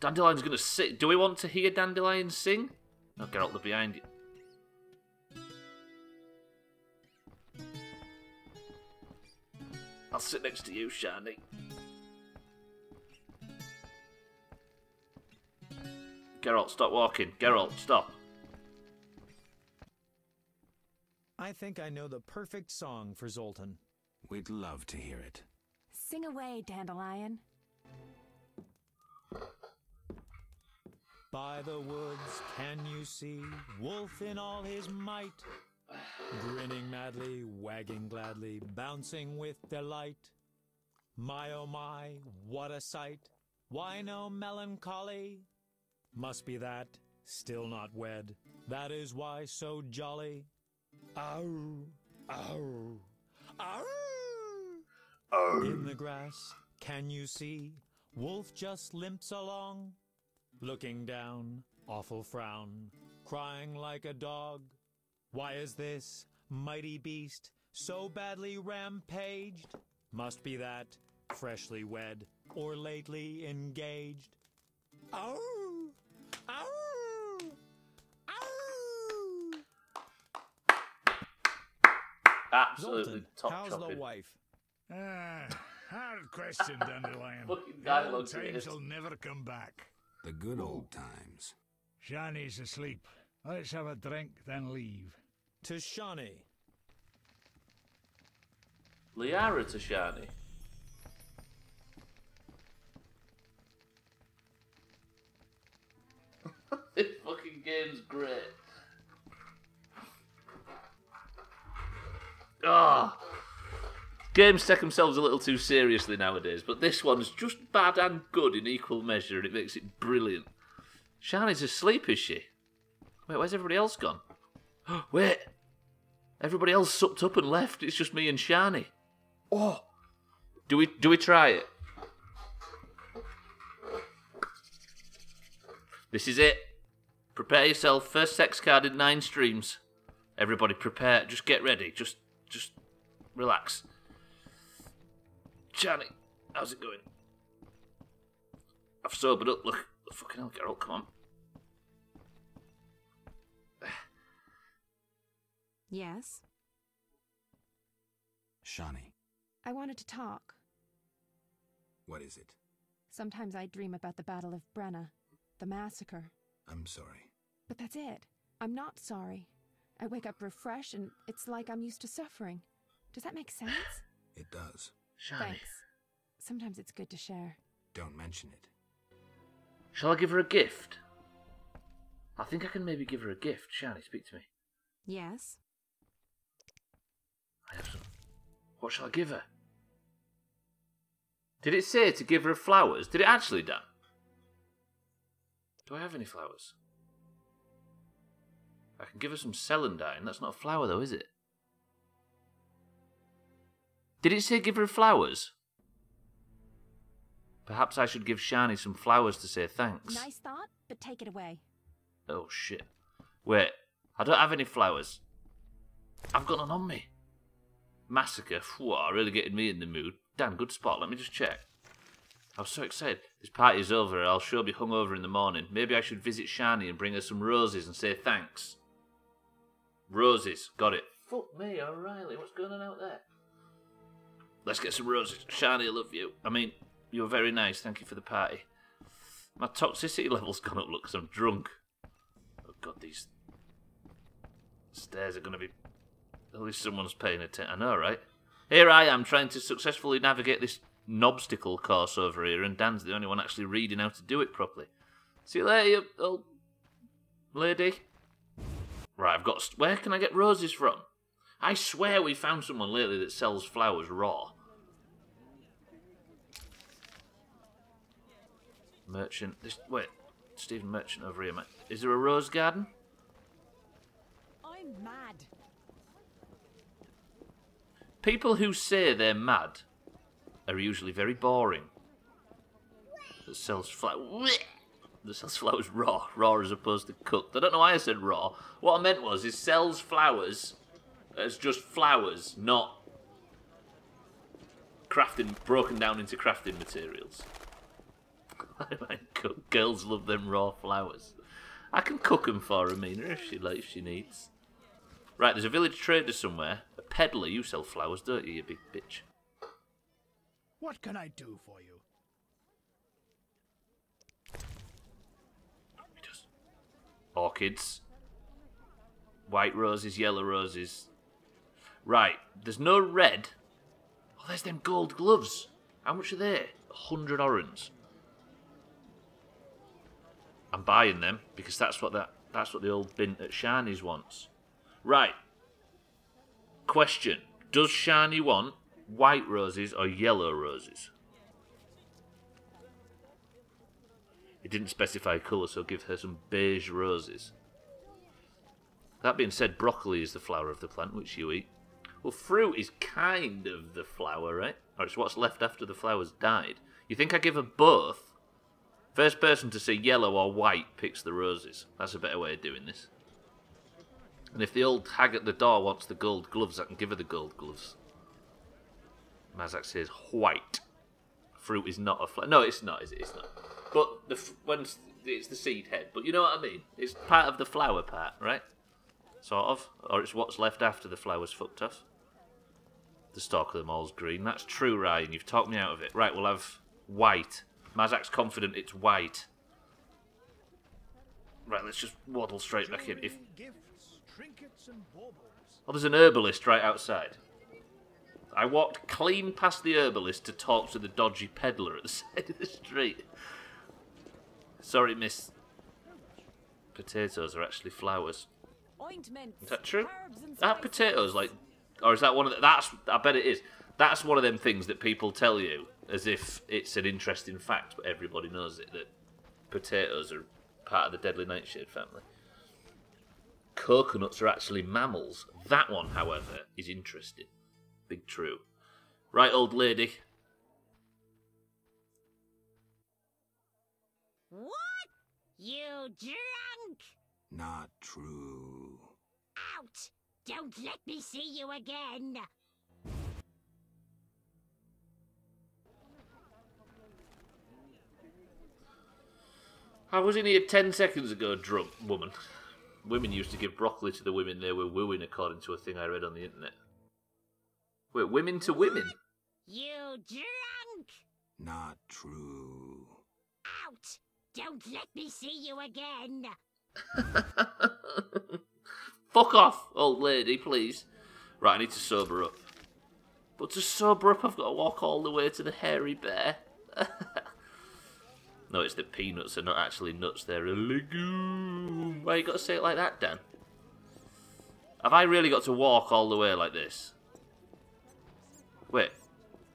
Dandelion's gonna sit. Do we want to hear Dandelion sing? No, Geralt, they're behind you. I'll sit next to you, Shani. Geralt, stop walking. Geralt, stop. I think I know the perfect song for Zoltan. We'd love to hear it. Sing away, Dandelion. By the woods can you see Wolf in all his might, grinning madly, wagging gladly, bouncing with delight. My oh my, what a sight! Why no melancholy? Must be that, still not wed. That is why so jolly. Ow, ow, ow. ow. In the grass, can you see? Wolf just limps along, looking down, awful frown, crying like a dog. Why is this mighty beast so badly rampaged? Must be that, freshly wed or lately engaged. Ow! Ow! Absolutely Zoltan, top how's chopping. the wife? Ah, hard question, Dandelion. *laughs* Fucking The dialogue old times it. will never come back. The good old times. Shani's asleep. Let's have a drink, then leave. To Shawnee. Liara to Shani. *laughs* this fucking game's great. Ah, games take themselves a little too seriously nowadays, but this one's just bad and good in equal measure, and it makes it brilliant. Shani's asleep, is she? Wait, where's everybody else gone? *gasps* Wait, everybody else sucked up and left. It's just me and Shani. Oh, do we do we try it? This is it. Prepare yourself. First sex card in nine streams. Everybody prepare. Just get ready. Just just relax. Shani, how's it going? I've sobered up. Look, fucking hell, Geralt, come on. Yes? Shani. I wanted to talk. what is it? Sometimes I dream about the Battle of Brenna, the massacre. I'm sorry. But that's it. I'm not sorry. I wake up refreshed and it's like I'm used to suffering. Does that make sense? *sighs* It does. Thanks. Sometimes it's good to share. Don't mention it. Shall I give her a gift? I think I can maybe give her a gift. Shani, speak to me. Yes? I have some. What shall I give her? Did it say to give her flowers? Did it actually, Dan? Do I have any flowers? I can give her some celandine. That's not a flower, though, is it? Did it say give her flowers? Perhaps I should give Shani some flowers to say thanks. Nice thought, but take it away. Oh shit. Wait, I don't have any flowers. I've got none on me. Massacre, what, really getting me in the mood. Damn, good spot, let me just check. I was so excited. This party's over. I'll sure be hungover in the morning. Maybe I should visit Shani and bring her some roses and say thanks. Roses. Got it. Fuck me, O'Reilly. What's going on out there? Let's get some roses. Shani, I love you. I mean, you're very nice. Thank you for the party. My toxicity *laughs* level's gone up, look, 'cause I'm drunk. Oh, God, these stairs are going to be... At least someone's paying attention. I know, right? Here I am trying to successfully navigate this knobsticle course over here, and Dan's the only one actually reading how to do it properly. See you later, you old lady. Right, I've got. Where can I get roses from? I swear we found someone lately that sells flowers raw. Merchant. This, wait, Stephen Merchant over here. mate. Is there a rose garden? I'm mad. People who say they're mad are usually very boring. That sells flowers. That sells flowers raw, raw as opposed to cooked. I don't know why I said raw. What I meant was, it sells flowers as just flowers, not crafting broken down into crafting materials. *laughs* Girls love them raw flowers. I can cook them for Amina if she likes, she needs. Right, there's a village trader somewhere. A peddler. You sell flowers, don't you, you big bitch? What can I do for you? Orchids. White roses, yellow roses. Right, there's no red. Oh, there's them gold gloves. How much are they? A hundred orange. I'm buying them because that's what that that's what the old bin at Shani's wants. Right. Question: Does Shani want white roses or yellow roses? It didn't specify colour, so give her some beige roses. That being said, broccoli is the flower of the plant which you eat. Well, fruit is kind of the flower, right? Or it's what's left after the flowers died. You think I give her both? First person to say yellow or white picks the roses. That's a better way of doing this. And if the old hag at the door wants the gold gloves, I can give her the gold gloves. Mazak says white. Fruit is not a flower. No, it's not, is it? It's not. But the f- when it's the seed head. But you know what I mean? It's part of the flower part, right? Sort of. Or it's what's left after the flower's fucked off. The stalk of the mall's green. That's true, Ryan. You've talked me out of it. Right, we'll have white. Mazak's confident it's white. Right, let's just waddle straight back in. If Gifts, trinkets, and baubles. Oh, there's an herbalist right outside. I walked clean past the herbalist to talk to the dodgy peddler at the *laughs* side of the street. Sorry, miss. Potatoes are actually flowers. Ointments. Is that true? herbs and Are spices. potatoes like, or is that one of the, that's? I bet it is. That's one of them things that people tell you as if it's an interesting fact, but everybody knows it that potatoes are part of the deadly nightshade family. Coconuts are actually mammals. That one, however, is interesting. Big true. Right, old lady. What? You drunk? Not true. Out! Don't let me see you again! I was in here ten seconds ago, drunk woman. Women used to give broccoli to the women they were wooing, according to a thing I read on the internet. Wait, women to women? You drunk? Not true. Out! Don't let me see you again! *laughs* Fuck off, old lady, please. Right, I need to sober up. But to sober up, I've got to walk all the way to the hairy bear. *laughs* no, it's the peanuts are not actually nuts, they're a legume. Why you got to say it like that, Dan? Have I really got to walk all the way like this? Wait,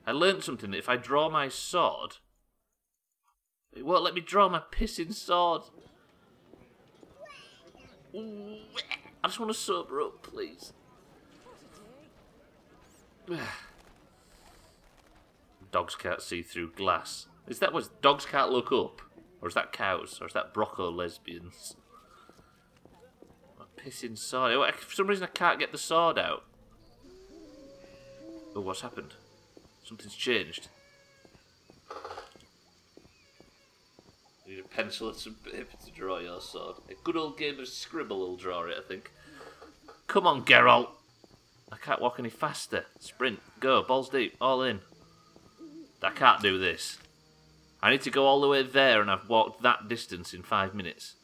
I learned something that if I draw my sword, it won't let me draw my pissing sword. I just want to sober up, please. *sighs* dogs can't see through glass. Is that what dogs can't look up? Or is that cows? Or is that Brocco lesbians? My pissing sword. Oh, For some reason I can't get the sword out. Oh, what's happened? Something's changed. Need a pencil and some paper to draw your sword. A good old game of scribble will draw it, I think. Come on, Geralt. I can't walk any faster. Sprint, go, balls deep, all in. I can't do this. I need to go all the way there, and I've walked that distance in five minutes.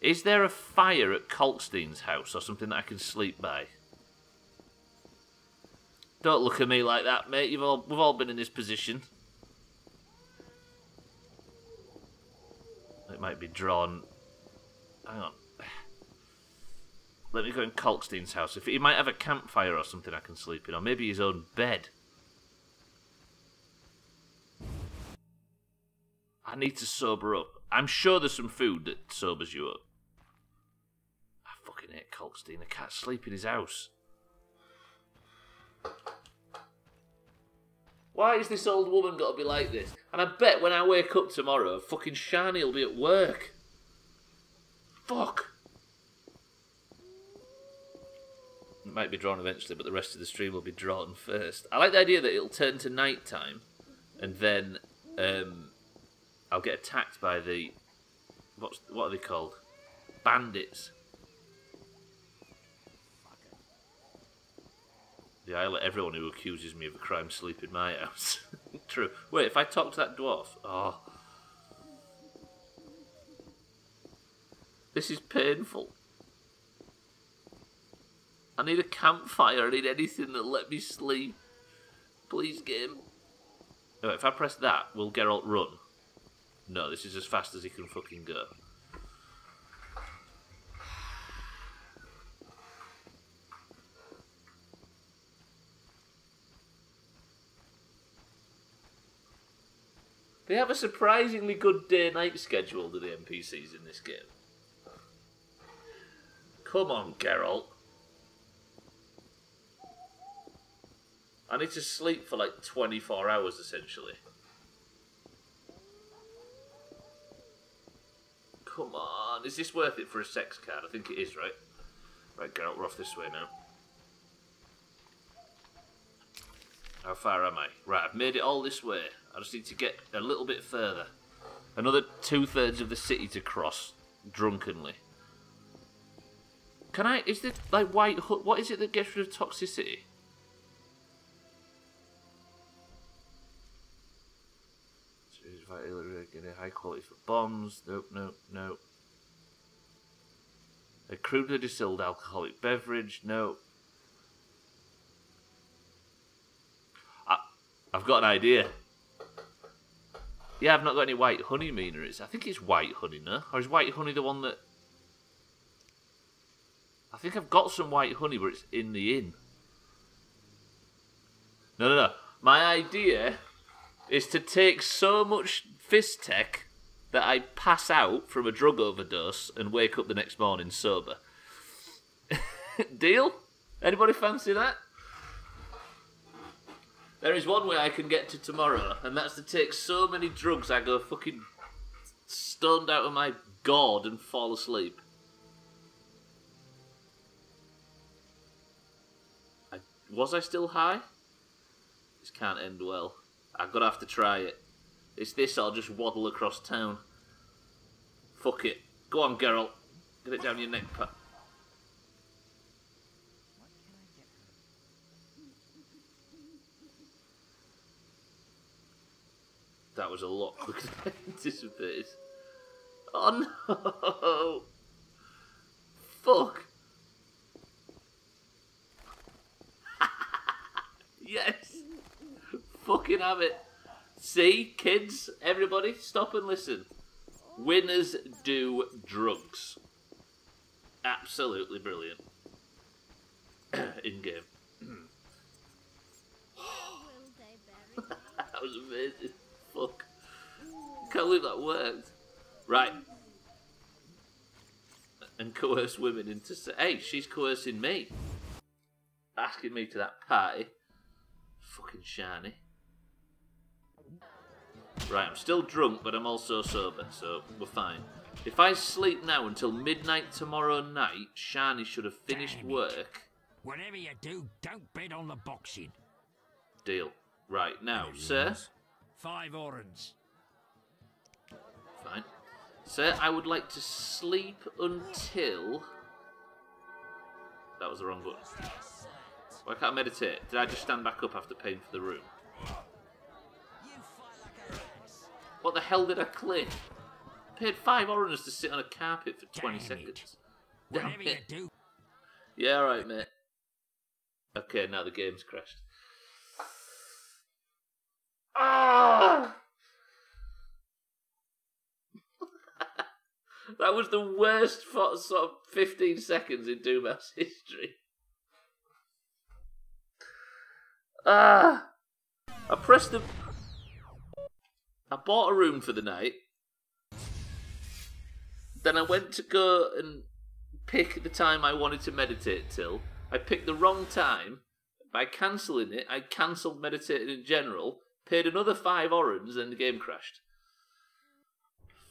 Is there a fire at Kalkstein's house or something that I can sleep by? Don't look at me like that, mate. You've all, we've all been in this position. It might be drawn. Hang on. Let me go in Kalkstein's house. If he might have a campfire or something I can sleep in, or maybe his own bed. I need to sober up. I'm sure there's some food that sobers you up. I fucking hate Kalkstein. I can't sleep in his house. Why is this old woman got to be like this? And I bet when I wake up tomorrow, fucking Shani will be at work. Fuck. It might be drawn eventually, but the rest of the stream will be drawn first. I like the idea that it'll turn to night time, and then um, I'll get attacked by the what's what are they called? Bandits. Yeah, I let everyone who accuses me of a crime sleep in my house. *laughs* True. Wait, if I talk to that dwarf, oh, this is painful. I need a campfire. I need anything that'll let me sleep. Please, game. Oh, if I press that, will Geralt run? No, this is as fast as he can fucking go. They have a surprisingly good day-night schedule to the NPCs in this game. Come on, Geralt. I need to sleep for like 24 hours, essentially. Come on. Is this worth it for a sex card? I think it is, right? Right, Geralt, we're off this way now. How far am I? Right, I've made it all this way. I just need to get a little bit further. Another two-thirds of the city to cross, drunkenly. Can I... Is it like white... What is it that gets rid of toxicity? High quality for bombs. Nope, nope, nope. A crudely distilled alcoholic beverage. Nope. I, I've got an idea. Yeah, I've not got any white honey meaners. I think it's white honey, no? Or is white honey the one that... I think I've got some white honey, but it's in the inn. No, no, no. My idea is to take so much fisstech that I pass out from a drug overdose and wake up the next morning sober. *laughs* Deal? Anybody fancy that? There is one way I can get to tomorrow, and that's to take so many drugs I go fucking stoned out of my gourd and fall asleep. I, was I still high? This can't end well. I'm gonna have to try it. It's this I'll just waddle across town. Fuck it. Go on, Geralt. Get it down your neck, Pat. That was a lot quicker than I anticipated. Oh no! Fuck! *laughs* yes! Fucking have it. See, kids, everybody, stop and listen. Winners do drugs. Absolutely brilliant. *clears throat* In game. *clears throat* *laughs* that was amazing. Fuck. Can't believe that worked. Right. And coerce women into. Say, hey, she's coercing me. Asking me to that party. Fucking shiny. Right, I'm still drunk, but I'm also sober, so we're fine. If I sleep now until midnight tomorrow night, Shani should have finished work. Whatever you do, don't bet on the boxing. Deal. Right, now, sir. Five orens. Fine. Sir, I would like to sleep until. That was the wrong button. Why can't I meditate? Did I just stand back up after paying for the room? What the hell did I click? paid five oranges to sit on a carpet for 20 Damn seconds. Damn it. Yeah, alright, mate. Okay, now the game's crashed. Ah! *laughs* that was the worst sort of 15 seconds in Doomhaus *laughs* history. Ah! I pressed the. I bought a room for the night. Then I went to go and pick the time I wanted to meditate till. I picked the wrong time. By cancelling it, I cancelled meditating in general, paid another five orange, and the game crashed.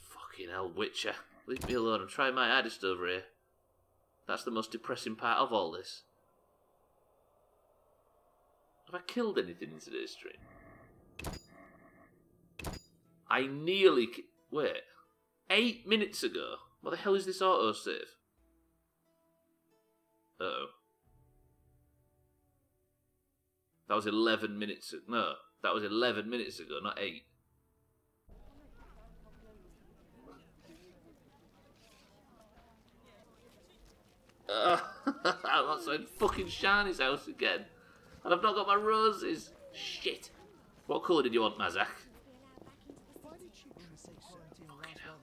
Fucking hell, Witcher. Leave me alone. I'm trying my hardest over here. That's the most depressing part of all this. Have I killed anything in today's stream? I nearly. Wait. Eight minutes ago? What the hell is this autosave? Uh oh. That was 11 minutes ago. No, that was 11 minutes ago, not 8. Uh, *laughs* I'm outside fucking Shani's house again. And I've not got my roses. Shit. What colour did you want, Mazak? Fucking hell.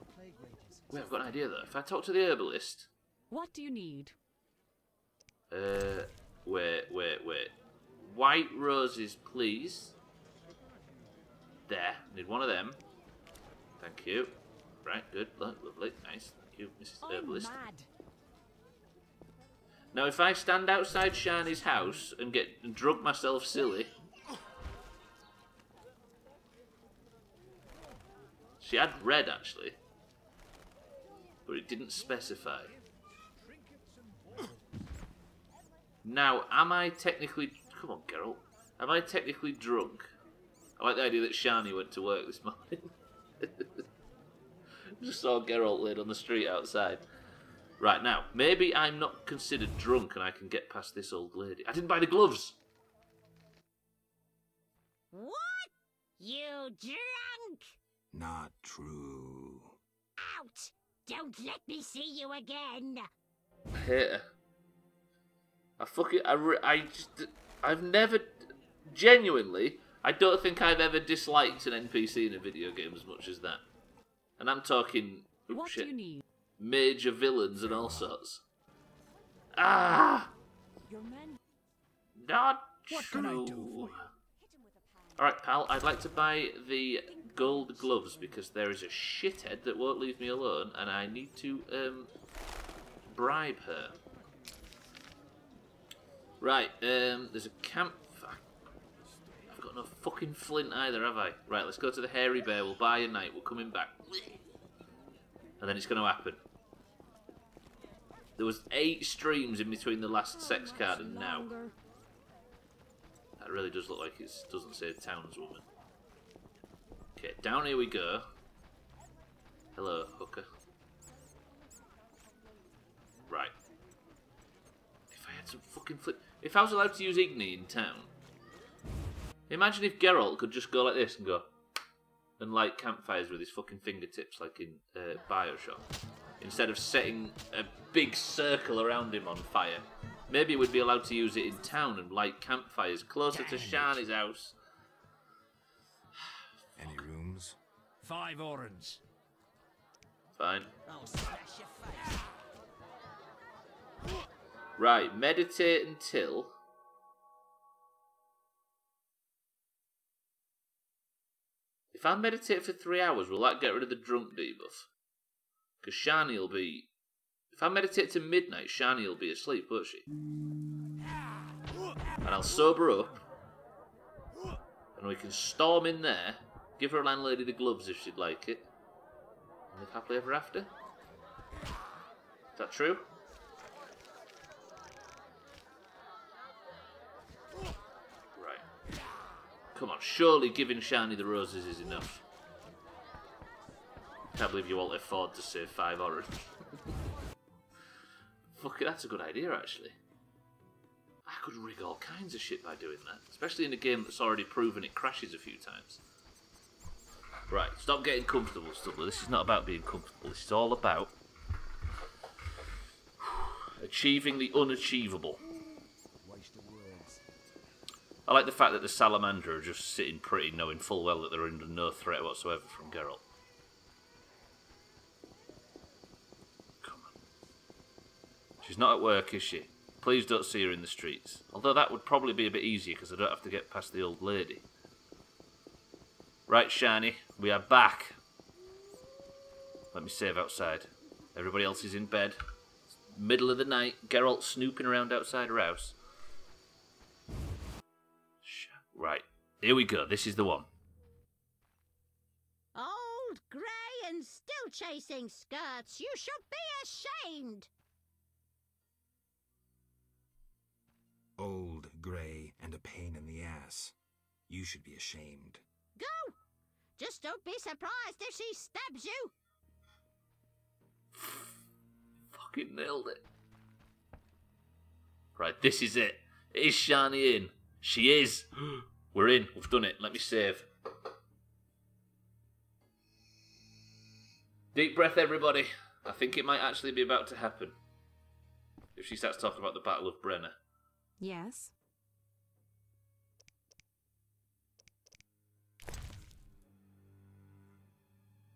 Wait, I've got an idea though. If I talk to the herbalist. What do you need? Uh, wait, wait, wait. White roses, please. There, need one of them. Thank you. Right, good, lo- lovely, nice. Thank you, Mrs. I'm Herbalist. mad. Now, if I stand outside Shani's house and get and drug myself silly, she had red actually, but it didn't specify. Now, am I technically? Come on, Geralt. Am I technically drunk? I like the idea that Shani went to work this morning. *laughs* Just saw Geralt laid on the street outside. Right now, maybe I'm not considered drunk and I can get past this old lady. I didn't buy the gloves. What? You drunk? Not true. Out! Don't let me see you again! I hate her. I fucking I, I just I've never genuinely I don't think I've ever disliked an NPC in a video game as much as that. And I'm talking What shit, do you need? major villains and all sorts. Ah, Your men. not true. can I do for you? All right, pal. I'd like to buy the gold gloves because there is a shithead that won't leave me alone, and I need to um bribe her. Right. Um. There's a camp. No fucking flint either, have I? Right. Let's go to the hairy bear. We'll buy a night. We're coming back. And then it's going to happen. There was eight streams in between the last sex card and now. That really does look like it doesn't say townswoman. Okay, down here we go. Hello, hooker. Right. If I had some fucking flip. If I was allowed to use Igni in town. Imagine if Geralt could just go like this and go. And light campfires with his fucking fingertips, like in uh, Bioshock. Instead of setting a big circle around him on fire. Maybe we'd be allowed to use it in town and light campfires closer to Shani's house. *sighs* Any rooms? Five orens. Fine. I'll smash your face. Right, meditate until. If I meditate for three hours, will that get rid of the drunk debuff? Because Shani will be. If I meditate to midnight, Shani will be asleep, won't she? And I'll sober up. And we can storm in there, give her landlady the gloves if she'd like it. And live happily ever after. Is that true? Right. Come on, surely giving Shani the roses is enough. Can't believe you won't afford to save five orange. Fuck it, that's a good idea actually. I could rig all kinds of shit by doing that, especially in a game that's already proven it crashes a few times. Right, stop getting comfortable, Stubbler. This is not about being comfortable. This is all about *sighs* achieving the unachievable. I like the fact that the Salamander are just sitting pretty, knowing full well that they're under no threat whatsoever from Geralt. Come on. She's not at work, is she? Please don't see her in the streets. Although that would probably be a bit easier because I don't have to get past the old lady. Right, Shani, we are back. Let me save outside. Everybody else is in bed. It's middle of the night. Geralt snooping around outside her house. Right, here we go. This is the one. Old, grey, and still chasing skirts. You should be ashamed. Old, grey, and a pain in the ass. You should be ashamed. Go! Just don't be surprised if she stabs you. *sighs* Fucking nailed it. Right, this is it. it. Is Shani in? She is. *gasps* We're in. We've done it. Let me save. Deep breath, everybody. I think it might actually be about to happen. If she starts talking about the Battle of Brenna. Yes?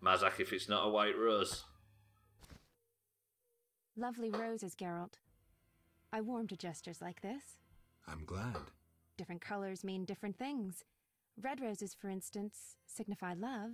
Mazak, if it's not a white rose. Lovely roses, Geralt. I warm to gestures like this. I'm glad. Different colors mean different things. Red roses, for instance, signify love.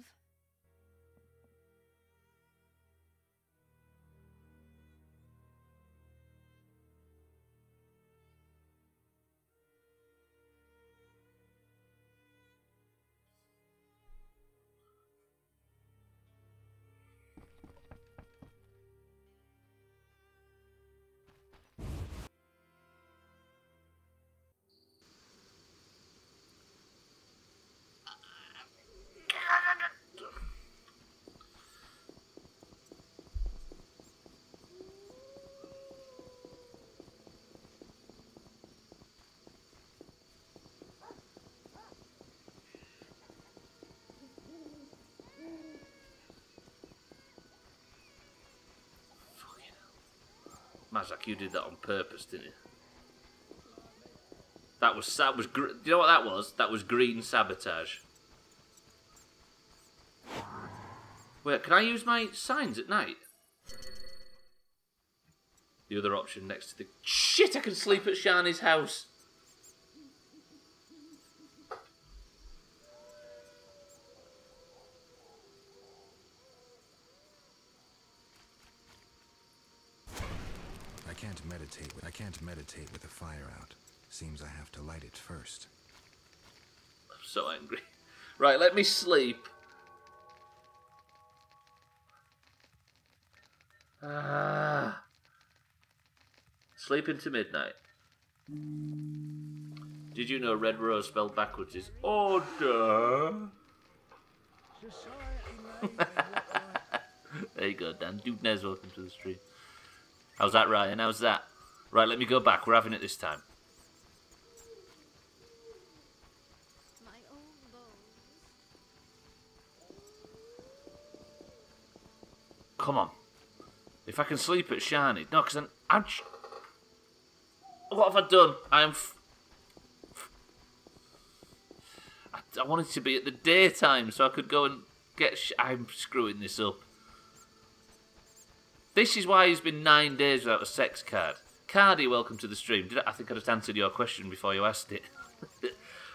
Mazak, you did that on purpose, didn't you? That was that was. Do you know what that was? That was green sabotage. Wait, can I use my signs at night? The other option next to the shit. I can sleep at Shani's house. Can't meditate with the fire out. Seems I have to light it first. I'm so angry. Right, let me sleep. Ah. Sleep into midnight. Did you know red rose spelled backwards is order? *laughs* there you go, Dan. Duke Nez, welcome to the stream. How's that, Ryan? How's that? Right, let me go back. We're having it this time. Come on. If I can sleep at Shani. No, because I'm. I'm what have I done? I am. I, I wanted to be at the daytime so I could go and get. I'm screwing this up. This is why he's been nine days without a sex card. Cardi, welcome to the stream. I, I think I just answered your question before you asked it. *laughs*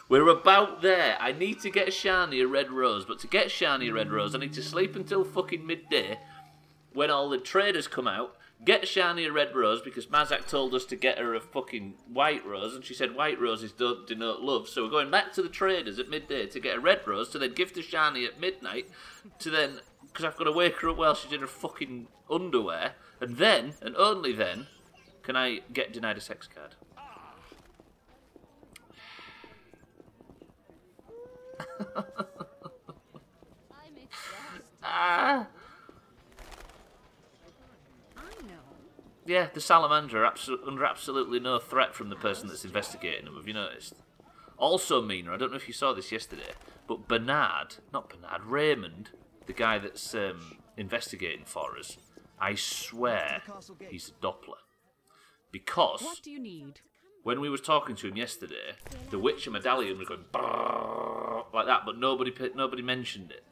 We're about there. I need to get Shani a red rose, but to get Shani a red rose, I need to sleep until fucking midday when all the traders come out. Get Shani a red rose because Mazak told us to get her a fucking white rose, and she said white roses don't denote love. So we're going back to the traders at midday to get a red rose to then give to Shani at midnight to then because I've got to wake her up while she's in her fucking underwear, and then and only then can I get denied a sex card? *laughs* ah. Yeah, the salamander are under absolutely no threat from the person that's investigating them. Have you noticed? Also, Mina, I don't know if you saw this yesterday, but Bernard, not Bernard, Raymond, the guy that's um, investigating for us, I swear he's a Doppler. Because What do you need? when we was talking to him yesterday, the Witcher medallion was going like that, but nobody nobody mentioned it.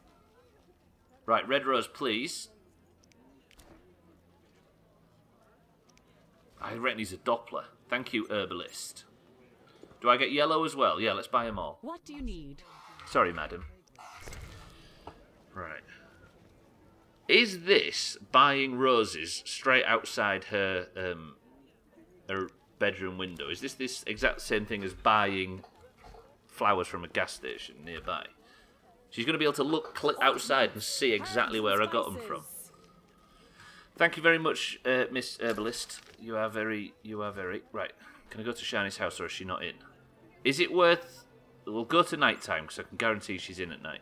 Right, red rose, please. I reckon he's a Doppler. Thank you, herbalist. Do I get yellow as well? Yeah, let's buy them all. What do you need? Sorry, madam. Right. Is this buying roses straight outside her um, her bedroom window? Is this this exact same thing as buying flowers from a gas station nearby? She's going to be able to look outside and see exactly where I got them from. Thank you very much, uh, Miss Herbalist. You are very, you are very right. Can I go to Shani's house or is she not in? Is it worth? We'll go to night time because I can guarantee she's in at night.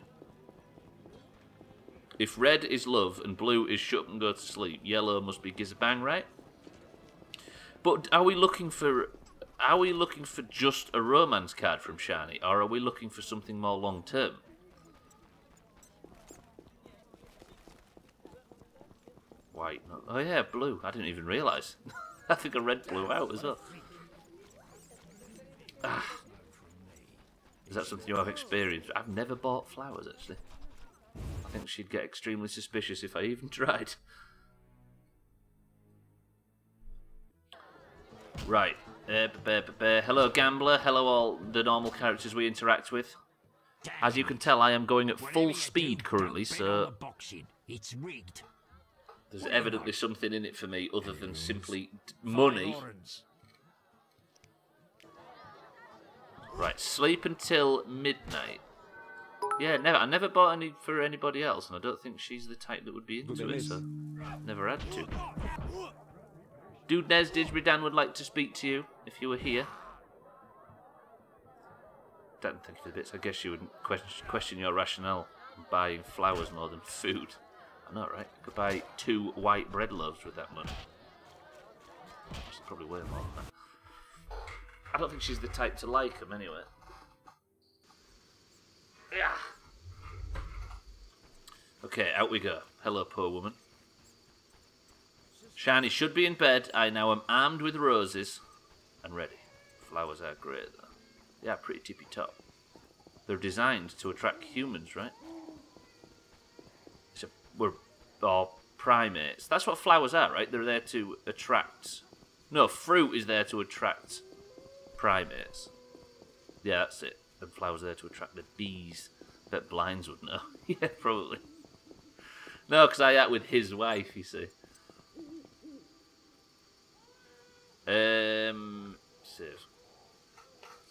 If red is love and blue is shut and go to sleep, yellow must be Gizabang, right? But are we looking for? Are we looking for just a romance card from Shiny, or are we looking for something more long term? White. Oh yeah, blue. I didn't even realise. *laughs* I think a red blew out as well. Ah. Is that something you have experienced? I've never bought flowers actually. I think she'd get extremely suspicious if I even tried. Right. Uh, ba- ba- ba- ba. Hello, Gambler. Hello, all the normal characters we interact with. As you can tell, I am going at full speed currently, so. It's rigged. there's evidently something in it for me other than simply d- money. Right, sleep until midnight. Yeah, never. I never bought any for anybody else, and I don't think she's the type that would be into it. So, never had to. Dude Nez Didsbury would like to speak to you if you were here. Dan, thank you for the bits. I guess you would question, question your rationale in buying flowers more than food. I know, right? Could buy two white bread loaves with that money. It's probably way more than that. I don't think she's the type to like them anyway. Yeah. Okay, out we go. Hello, poor woman. Shani should be in bed. I now am armed with roses and ready. Flowers are great, though. They are pretty tippy top. They're designed to attract humans, right? So we're all primates. That's what flowers are, right? They're there to attract. No, fruit is there to attract primates. Yeah, that's it. And flowers are there to attract the bees. Bet blinds would know. *laughs* yeah, probably. No, because I act with his wife, you see. Um, save.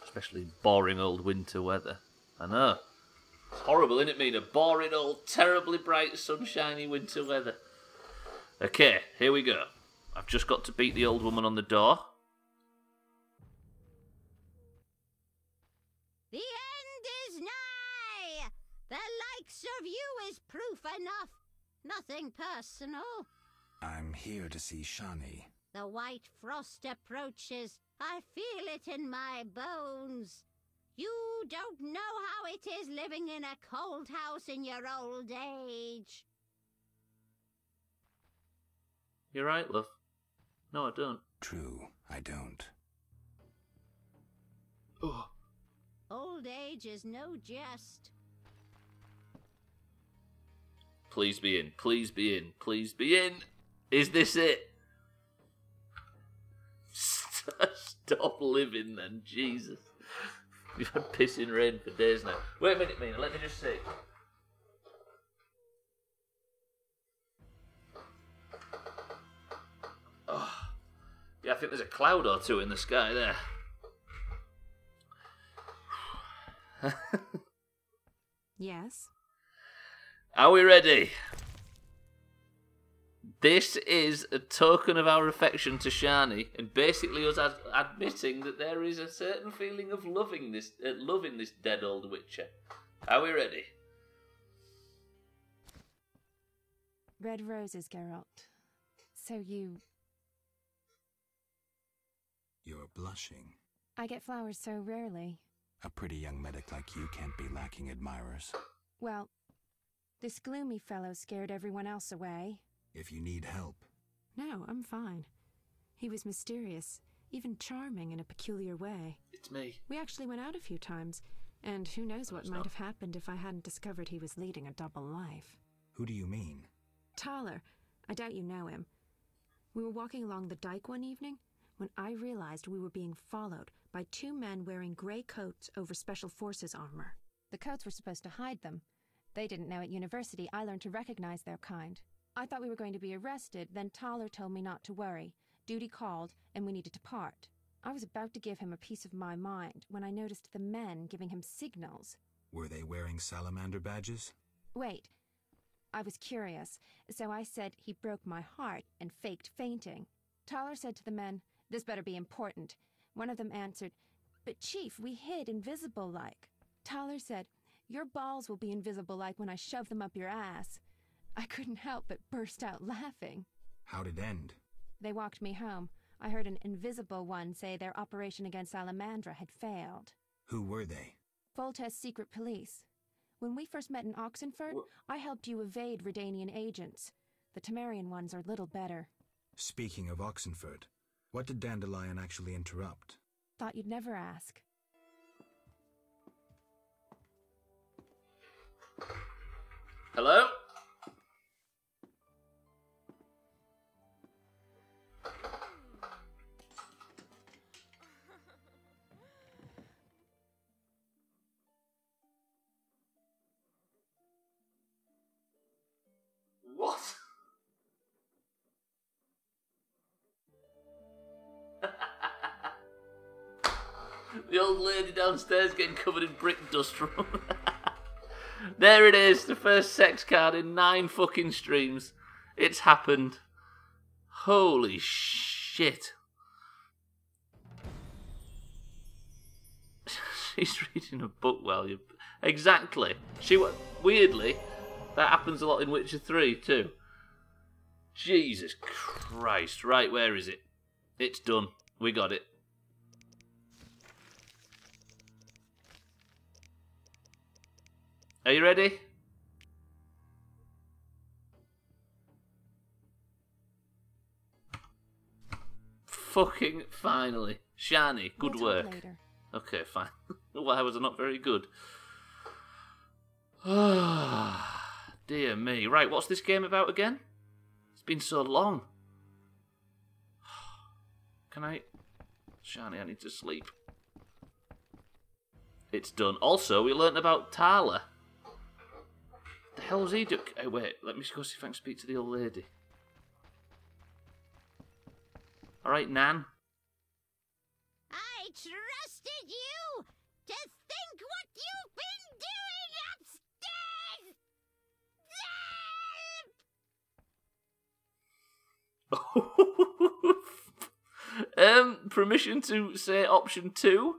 Especially boring old winter weather. I know. It's horrible, isn't it, Mina? Boring old, terribly bright, sunshiny winter weather. Okay, here we go. I've just got to beat the old woman on the door. The end is nigh! The likes of you is proof enough. Nothing personal. I'm here to see Shani. The white frost approaches. I feel it in my bones. You don't know how it is living in a cold house in your old age. You're right, love. No, I don't. True, I don't. Oh. Old age is no jest. Please be in. Please be in. Please be in. Is this it? *laughs* Stop living then, Jesus. You've had pissing rain for days now. Wait a minute, Mina, let me just see. Oh. Yeah, I think there's a cloud or two in the sky there. Yes. Are we ready? This is a token of our affection to Shani, and basically us ad- admitting that there is a certain feeling of loving this, uh, loving this dead old Witcher. Are we ready? Red roses, Geralt. So you You're blushing. I get flowers so rarely. A pretty young medic like you can't be lacking admirers. Well, this gloomy fellow scared everyone else away. If you need help, No, I'm fine. He was mysterious, even charming in a peculiar way. It's me. We actually went out a few times, and who knows what might not. have happened if I hadn't discovered he was leading a double life. who do you mean? Thaler, I doubt you know him. We were walking along the dike one evening when I realized we were being followed by two men wearing grey coats over Special Forces armor. The coats were supposed to hide them. They didn't know at university I learned to recognize their kind. I thought we were going to be arrested, then Thaler told me not to worry. Duty called, and we needed to part. I was about to give him a piece of my mind when I noticed the men giving him signals. Were they wearing salamander badges? Wait. I was curious, so I said he broke my heart and faked fainting. Thaler said to the men, This better be important. One of them answered, But Chief, we hid invisible like. Thaler said, Your balls will be invisible like when I shove them up your ass. I couldn't help but burst out laughing. How'd it end? They walked me home. I heard an invisible one say their operation against Salamandra had failed. Who were they? Foltest's secret police. When we first met in Oxenfurt, I helped you evade Redanian agents. The Temerian ones are little better. Speaking of Oxenfurt, what did Dandelion actually interrupt? Thought you'd never ask. Hello? Old lady downstairs getting covered in brick dust from. *laughs* there it is, the first sex card in nine fucking streams. It's happened. Holy shit. *laughs* She's reading a book while you. Exactly. She weirdly, that happens a lot in Witcher Three too. Jesus Christ! Right, where is it? It's done. We got it. Are you ready? Fucking finally. Shani, good We'll work. later. Okay, fine. *laughs* Why was I not very good? Ah, *sighs* Dear me. Right, what's this game about again? It's been so long. *sighs* Can I. Shani, I need to sleep. It's done. Also, we learnt about Tala. The hell's he doing? Hey, wait, let me go see if I can speak to the old lady. Alright, Nan. I trusted you to think what you've been doing upstairs! *laughs* um, permission to say option two?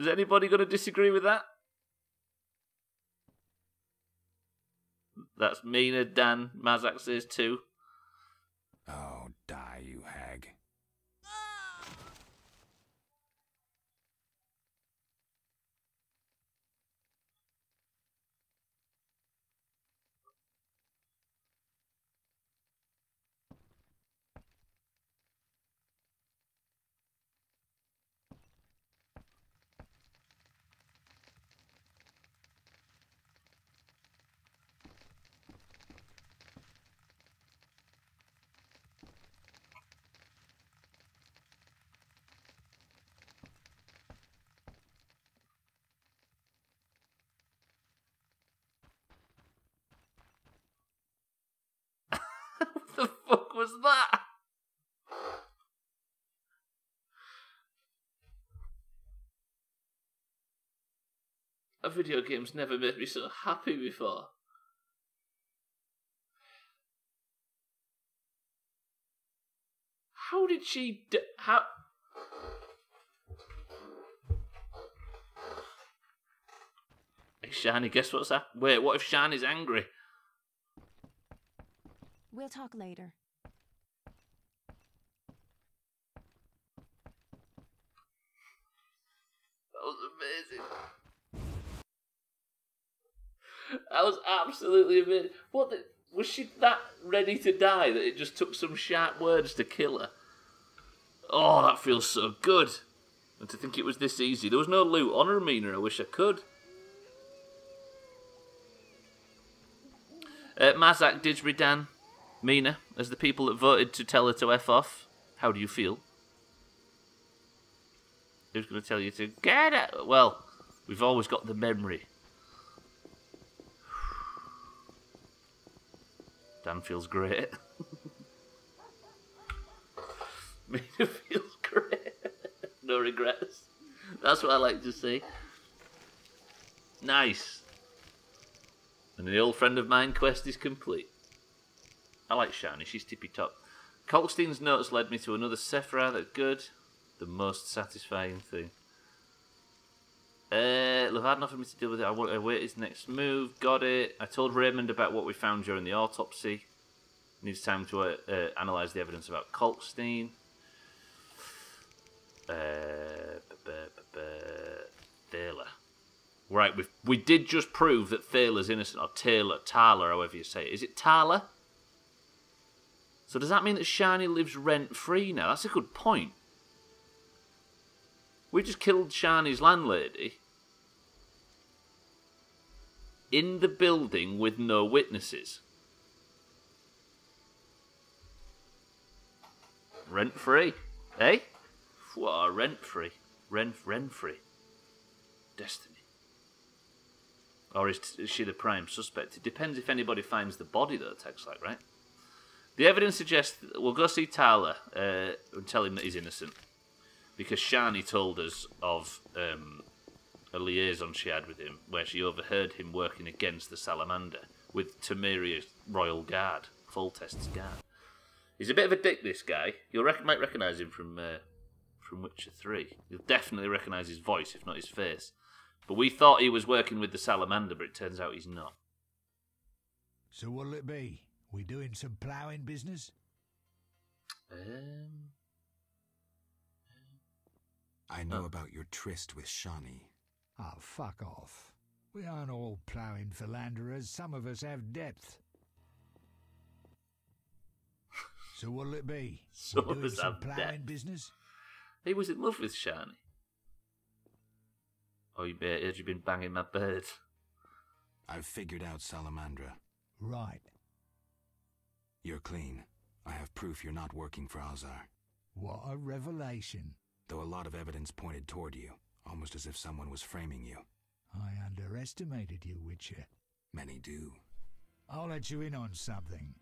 Is anybody going to disagree with that? That's Mina, Dan, Mazak says two. Oh, die, you hag. what the fuck was that? A video game's never made me so happy before. How did she d- how Hey Shani, guess what's that? Wait, what if Shani's angry? We'll talk later. Was amazing. That was absolutely amazing. What the, was she that ready to die that it just took some sharp words to kill her? Oh, that feels so good. And to think it was this easy. There was no loot on her, Mina. I wish I could. Uh, Mazak, Didsbury, Dan, Mina, as the people that voted to tell her to F off, how do you feel? Who's going to tell you to get out? Well, we've always got the memory. *sighs* Dan feels great. *laughs* Mina *laughs* feels great. *laughs* no regrets. That's what I like to see. Nice. And the old friend of mine quest is complete. I like Shani, she's tippy top. Kalkstein's notes led me to another Sephira, that's good. The most satisfying thing. Uh, Levad offered me to deal with it. I want to wait his next move. Got it. I told Raymond about what we found during the autopsy. Needs time to uh, uh, analyse the evidence about Kalkstein. Uh, Thaler. Right, we we did just prove that Thaler's innocent, or Taylor, Taler, however you say it. Is it Taler? So does that mean that Shiny lives rent free now? That's a good point. We just killed Shani's landlady in the building with no witnesses. Rent free, eh? What rent free, rent rent free. Destiny. Or is, is she the prime suspect? It depends if anybody finds the body, though. Text like right. The evidence suggests that we'll go see Tyler uh, and tell him that he's innocent because Shani told us of um, a liaison she had with him where she overheard him working against the salamander with Temeria's royal guard, Foltest's guard. He's a bit of a dick, this guy. You rec- might recognise him from uh, from Witcher 3. You'll definitely recognise his voice, if not his face. But we thought he was working with the salamander, but it turns out he's not. So what'll it be? We doing some ploughing business? Um, I know about your tryst with Shani. Oh, fuck off. We aren't all ploughing philanderers. Some of us have depth. So what'll it be? *laughs* Some We of us some have ploughing depth. business? He was in love with Shani. Oh, you bet heard you been banging my bird. I've figured out Salamandra. Right. You're clean. I have proof you're not working for Azar. What a revelation. Though a lot of evidence pointed toward you, almost as if someone was framing you. I underestimated you, Witcher. Many do. I'll let you in on something.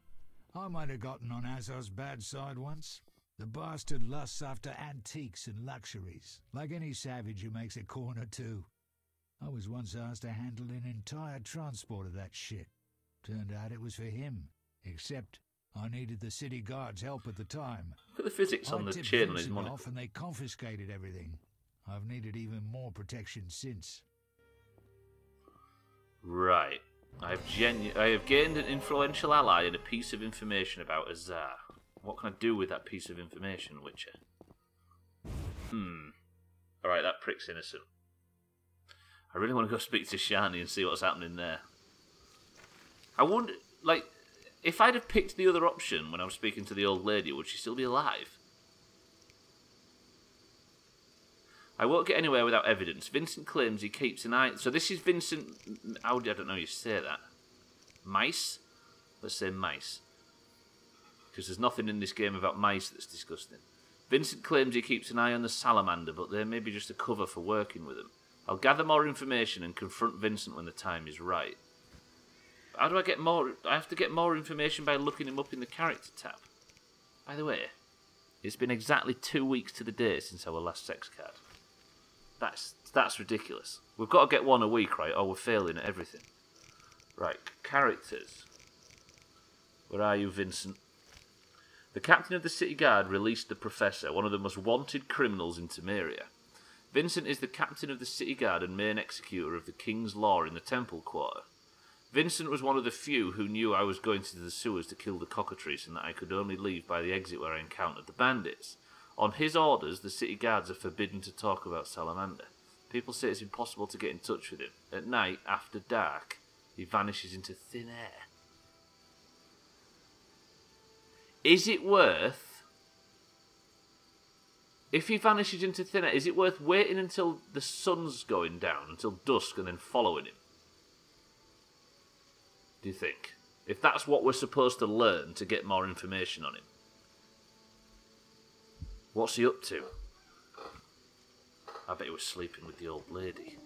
I might have gotten on Azar's bad side once. The bastard lusts after antiques and luxuries, like any savage who makes a corner too. I was once asked to handle an entire transport of that shit. Turned out it was for him, except I needed the city guard's help at the time. Look at the physics on I the tipped chain on his monitor. off and they confiscated everything. I've needed even more protection since. Right. I have genu- I have gained an influential ally and a piece of information about Azar. What can I do with that piece of information, Witcher? Hmm. Alright, that prick's innocent. I really want to go *laughs* speak to Shani and see what's happening there. I wonder, like, if I'd have picked the other option when I was speaking to the old lady, would she still be alive? I won't get anywhere without evidence. Vincent claims he keeps an eye. So this is Vincent. How I don't know you say that? Mice. Let's say mice, because there's nothing in this game about mice that's disgusting. Vincent claims he keeps an eye on the salamander, but they may be just a cover for working with him. I'll gather more information and confront Vincent when the time is right. How do I get more? I have to get more information by looking him up in the character tab. By the way, it's been exactly two weeks to the day since our last sex card. That's that's ridiculous. We've got to get one a week, right? Or we're failing at everything. Right, characters. Where are you, Vincent? The captain of the city guard released the professor, one of the most wanted criminals in Temeria. Vincent is the captain of the city guard and main executor of the king's law in the temple quarter. Vincent was one of the few who knew I was going to the sewers to kill the cockatrice and that I could only leave by the exit where I encountered the bandits. On his orders, the city guards are forbidden to talk about Salamander. People say it's impossible to get in touch with him. At night, after dark, he vanishes into thin air. Is it worth. If he vanishes into thin air, is it worth waiting until the sun's going down, until dusk, and then following him? Do you think? If that's what we're supposed to learn to get more information on him. What's he up to? I bet he was sleeping with the old lady.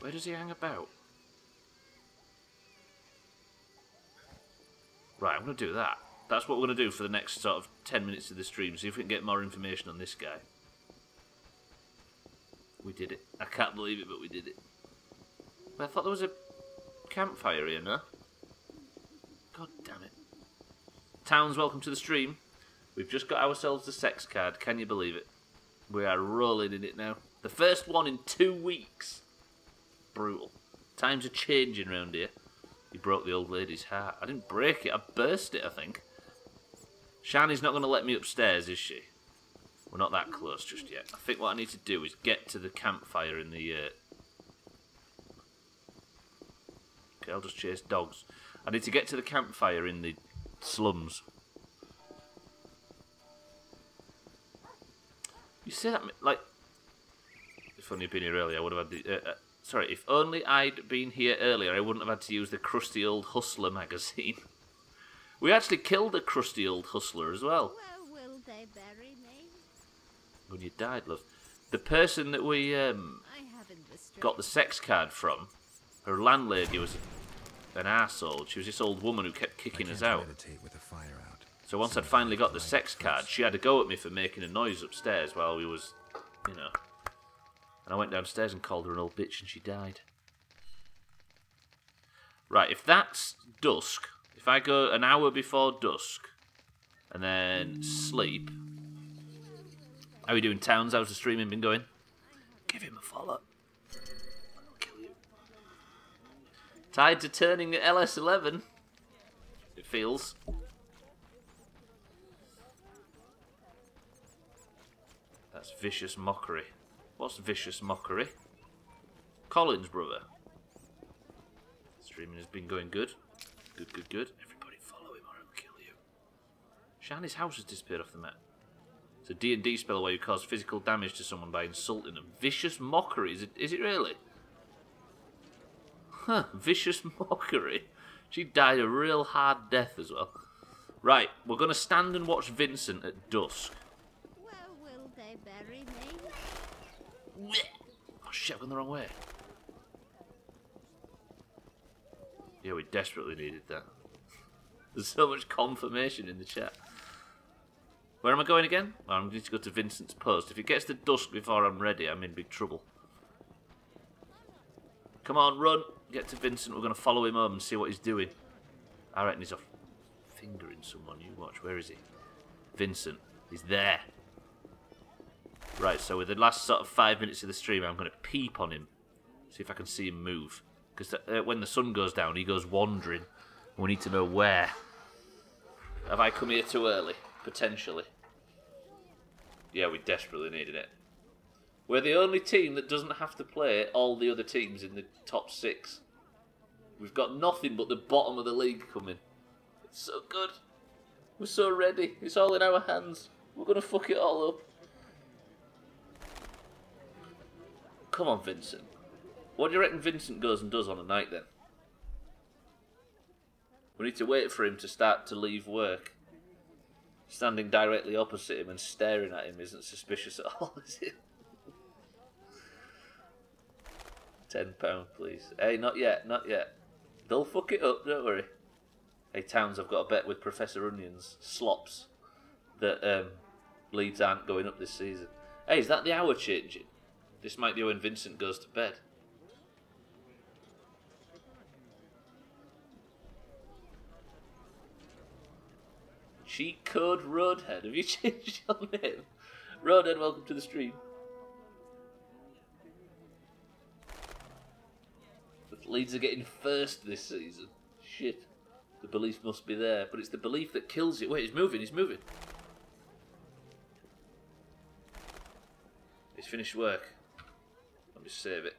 Where does he hang about? Right, I'm going to do that. That's what we're going to do for the next sort of 10 minutes of the stream. See if we can get more information on this guy. We did it. I can't believe it, but we did it. I thought there was a campfire here, no? God damn it. Towns, welcome to the stream. We've just got ourselves the sex card. Can you believe it? We are rolling in it now. The first one in two weeks. Brutal. Times are changing round here. You broke the old lady's heart. I didn't break it, I burst it, I think. Shani's not going to let me upstairs, is she? We're not that close just yet. I think what I need to do is get to the campfire in the... Uh... Okay, I'll just chase dogs. I need to get to the campfire in the slums. You say that, like... If only you'd been here earlier, I would have had the... Uh, uh, sorry, if only I'd been here earlier, I wouldn't have had to use the crusty old Hustler magazine. *laughs* we actually killed a crusty old Hustler as well. Where will they bury me? When you died, love. The person that we um, got the sex card from, her landlady was an asshole. She was this old woman who kept kicking us out. With the fire out. So once I'd finally got the sex card, she had to go at me for making a noise upstairs while we was, you know. And I went downstairs and called her an old bitch and she died. Right, if that's dusk, if I go an hour before dusk and then sleep. How are you doing, Towns? How's the streaming been going? Give him a follow. Tied to turning at LS11. It feels. That's vicious mockery. What's vicious mockery? Collins, brother. Streaming has been going good. Good, good, good. Everybody follow him or he'll kill you. Shani's house has disappeared off the map. It's a D&D spell where you cause physical damage to someone by insulting them. Vicious mockery, is it, is it really? Huh, vicious *laughs* mockery. She died a real hard death as well. Right, we're going to stand and watch Vincent at dusk. Where will they bury me? Oh shit, I've gone the wrong way. Yeah, we desperately needed that. *laughs* There's so much confirmation in the chat. Where am I going again? Well, I'm going to go to Vincent's post. If it gets to dusk before I'm ready, I'm in big trouble. Come on, run. Get to Vincent. We're going to follow him home and see what he's doing. I reckon he's off fingering someone. You watch. Where is he? Vincent. He's there. Right, so with the last sort of five minutes of the stream, I'm going to peep on him. See if I can see him move. Because uh, when the sun goes down, he goes wandering. We need to know where. Have I come here too early? Potentially. Yeah, we desperately needed it. We're the only team that doesn't have to play all the other teams in the top six. We've got nothing but the bottom of the league coming. It's so good. We're so ready. It's all in our hands. We're going to fuck it all up. Come on, Vincent. What do you reckon Vincent goes and does on a night then? We need to wait for him to start to leave work. Standing directly opposite him and staring at him isn't suspicious at all, *laughs* is it? Ten pound, please. Hey, not yet, not yet. They'll fuck it up, don't worry. Hey, Towns, I've got a bet with Professor Onions, Slops, that um, Leeds aren't going up this season. Hey, is that the hour changing? This might be when Vincent goes to bed. Cheat code Roadhead. Have you *laughs* changed your name? Roadhead, welcome to the stream. Leeds are getting first this season. Shit. The belief must be there, but it's the belief that kills you. Wait, he's moving, he's moving. He's finished work. Let me save it.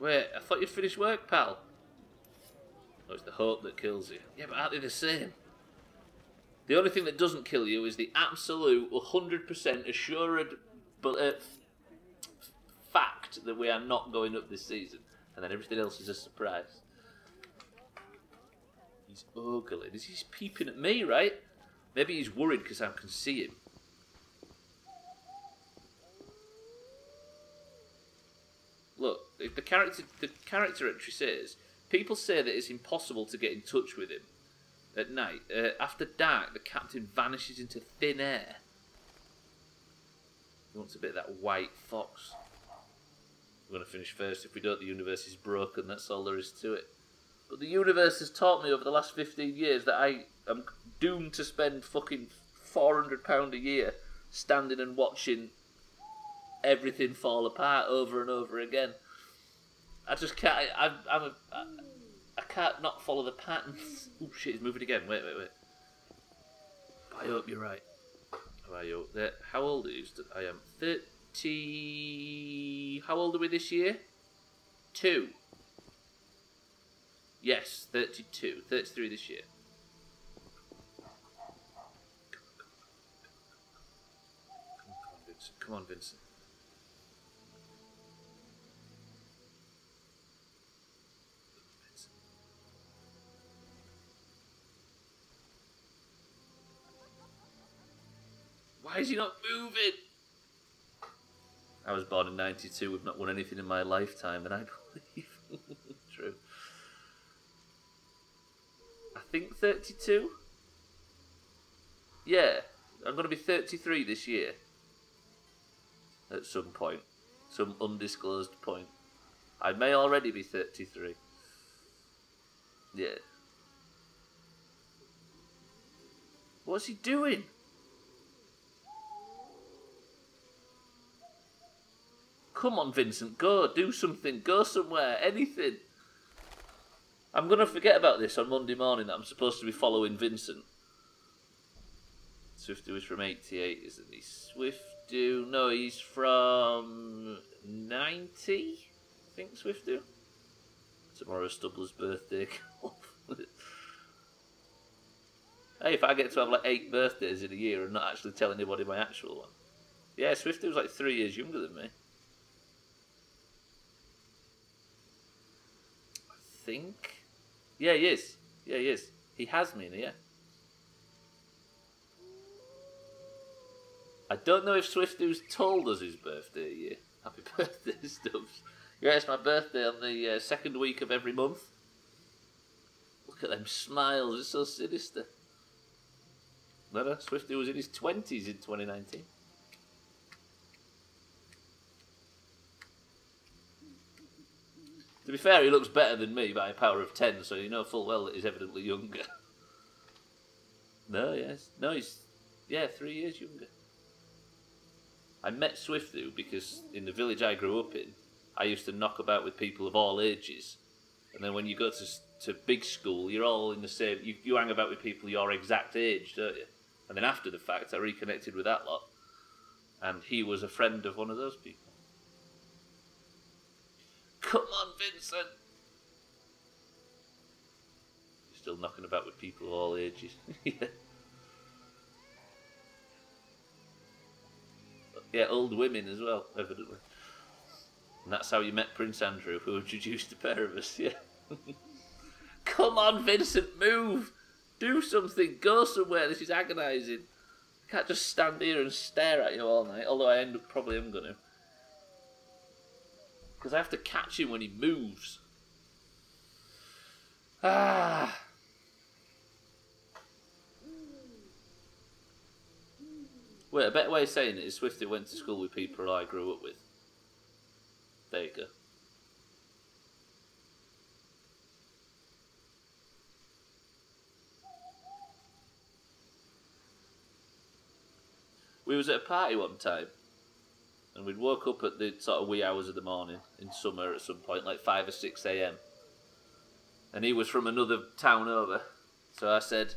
Wait, I thought you'd finished work, pal. Oh, it's the hope that kills you. Yeah, but aren't they the same? The only thing that doesn't kill you is the absolute 100% assured but, uh, fact that we are not going up this season. And then everything else is a surprise. He's ogling. Is he peeping at me, right? Maybe he's worried because I can see him. Look, if the character the character entry says people say that it's impossible to get in touch with him at night. Uh, after dark, the captain vanishes into thin air. He wants a bit of that white fox. We're going to finish first. If we don't, the universe is broken. That's all there is to it. But the universe has taught me over the last 15 years that I am doomed to spend fucking £400 a year standing and watching everything fall apart over and over again. I just can't. I, I'm a. I, I can't not follow the patterns. Oh shit, he's moving again. Wait, wait, wait. I hope you're right. I hope that. How old are you? I am 30. How old are we this year? Two. Yes, 32. 33 this year. Come on, Vincent. Come on, Vincent. Why is he not moving? I was born in 92, we've not won anything in my lifetime, and I *laughs* believe. *laughs* True. I think 32? Yeah, I'm going to be 33 this year. At some point. Some undisclosed point. I may already be 33. Yeah. What's he doing? Come on, Vincent, go, do something, go somewhere, anything. I'm going to forget about this on Monday morning that I'm supposed to be following Vincent. Swiftu was from 88, isn't he? Swiftu, no, he's from 90, I think, Swiftu. Tomorrow's Stubbler's birthday. *laughs* hey, if I get to have like eight birthdays in a year and not actually tell anybody my actual one. Yeah, Swiftu was like three years younger than me. Think. Yeah, he is. Yeah, he is. He has me in here. I don't know if Swiftu's told us his birthday yet. Happy *laughs* birthday, Stubbs. Yeah, it's my birthday on the uh, second week of every month. Look at them smiles, it's so sinister. No, no, Swifty was in his 20s in 2019. To be fair, he looks better than me by a power of 10, so you know full well that he's evidently younger. *laughs* no, yes. No, he's, yeah, three years younger. I met Swiftu because in the village I grew up in, I used to knock about with people of all ages. And then when you go to to big school, you're all in the same. You, you hang about with people your exact age, don't you? And then after the fact, I reconnected with that lot, and he was a friend of one of those people. Come on, Vincent. You're still knocking about with people of all ages. *laughs* yeah. Yeah, old women as well, evidently. And that's how you met Prince Andrew, who introduced the pair of us, *laughs* yeah. Come on, Vincent, move! Do something, go somewhere, this is agonising. I can't just stand here and stare at you all night, although I end up probably am going to. Because I have to catch him when he moves. Ah. Wait, a better way of saying it is Swifty went to school with people I grew up with. There you go. We was at a party one time, and we'd woke up at the sort of wee hours of the morning in summer at some point, like five or six a.m. And he was from another town over, so I said,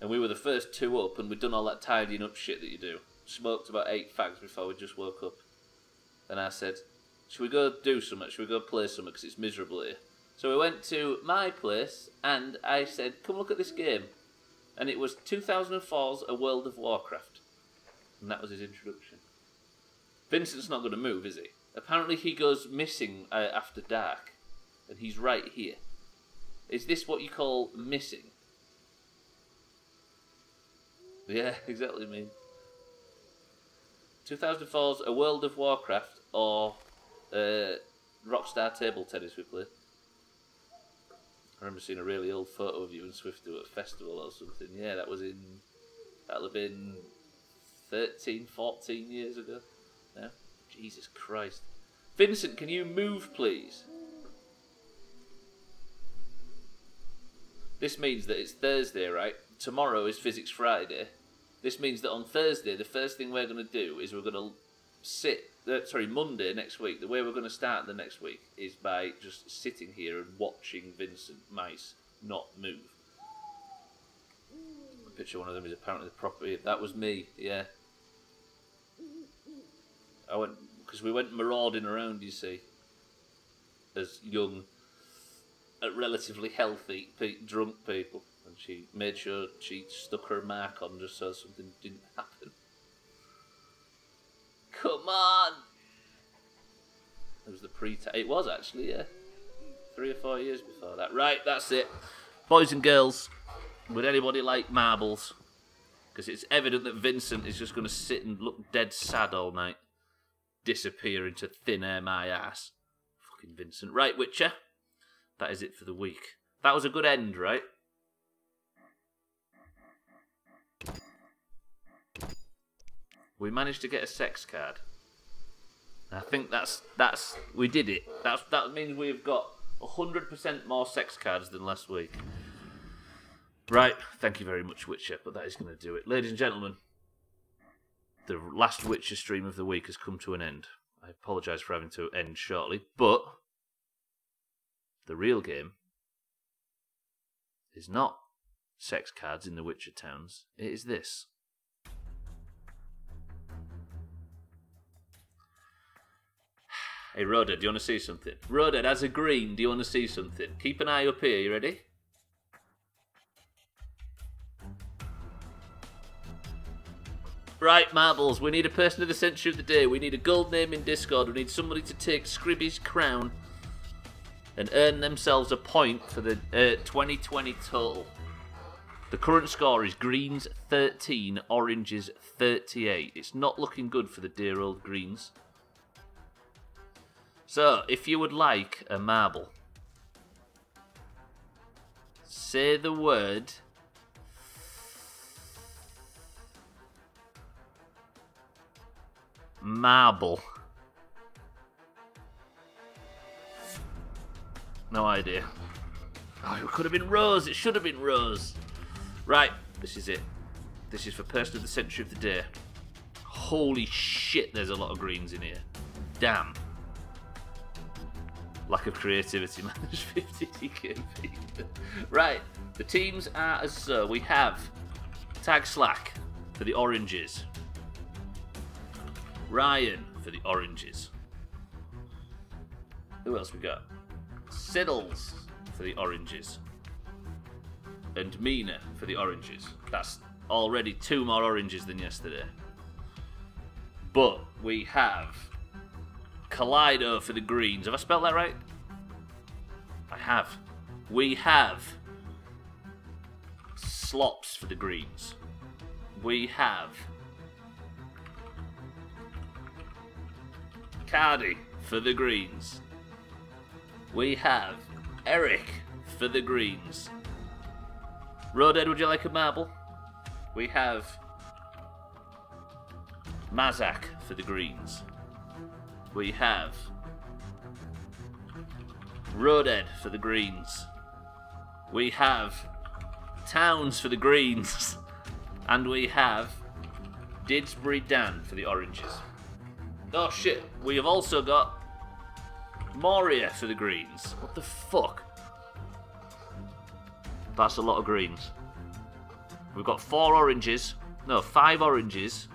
And we were the first two up, and we'd done all that tidying up shit that you do. Smoked about eight fags before we just woke up. And I said, Should we go do something? Should we go play something? Because it's miserable here. So we went to my place, and I said, Come look at this game. And it was 2004's A World of Warcraft. And that was his introduction. Vincent's not going to move, is he? Apparently, he goes missing uh, after dark, and he's right here. Is this what you call missing? Yeah, *laughs* exactly. Me. 2004's A World of Warcraft or uh, Rockstar Table Tennis we played. I remember seeing a really old photo of you and Swifty at a festival or something. Yeah, that was in. That'll have been 13, 14 years ago. Jesus Christ. Vincent, can you move, please? This means that it's Thursday, right? Tomorrow is Physics Friday. This means that on Thursday, the first thing we're going to do is we're going to sit. Uh, sorry, Monday next week. The way we're going to start the next week is by just sitting here and watching Vincent Mice not move. Picture one of them is apparently the property. That was me. Yeah. I went because we went marauding around. You see, as young, uh, relatively healthy, drunk people, and she made sure she stuck her mark on just so something didn't happen. Come on! It was the pre. It was actually yeah, three or four years before that. Right, that's it. Boys and girls, would anybody like marbles? Because it's evident that Vincent is just going to sit and look dead sad all night, disappear into thin air my ass. Fucking Vincent. Right, Witcher. That is it for the week. That was a good end, right? We managed to get a sex card. I think that's that's we did it. That's that means we've got hundred percent more sex cards than last week. Right, thank you very much, Witcher, but that is going to do it. Ladies and gentlemen, the last Witcher stream of the week has come to an end. I apologise for having to end shortly, but the real game is not sex cards in the Witcher towns, it is this. *sighs* Hey, Roded, do you want to see something? Roded, as a green, do you want to see something? Keep an eye up here, you ready? Right, Marbles, we need a person of the century of the day. We need a gold name in Discord. We need somebody to take Scribby's crown and earn themselves a point for the uh, 2020 total. The current score is Greens 13, Oranges 38. It's not looking good for the dear old Greens. So, if you would like a marble, say the word marble. No idea. Oh, it could have been Rose. It should have been Rose. Right, this is it. This is for person of the century of the day. Holy shit, there's a lot of greens in here. Damn. Lack of creativity, *laughs* man. There's 50 DKP. right, the teams are as so. We have Tag Slack for the oranges. Ryan for the oranges. Who else we got? Siddles for the oranges. And Mina for the oranges. That's already two more oranges than yesterday. But we have Kaleido for the greens. Have I spelled that right? I have. We have Slops for the greens. We have Cardi for the greens. We have Eric for the greens. Roded, would you like a marble? We have Mazak for the greens. We have Roded for the greens. We have Towns for the greens. *laughs* And we have Didsbury Dan for the oranges. Oh shit, we have also got Moria for the greens. What the fuck? That's a lot of greens. We've got four oranges. No, five oranges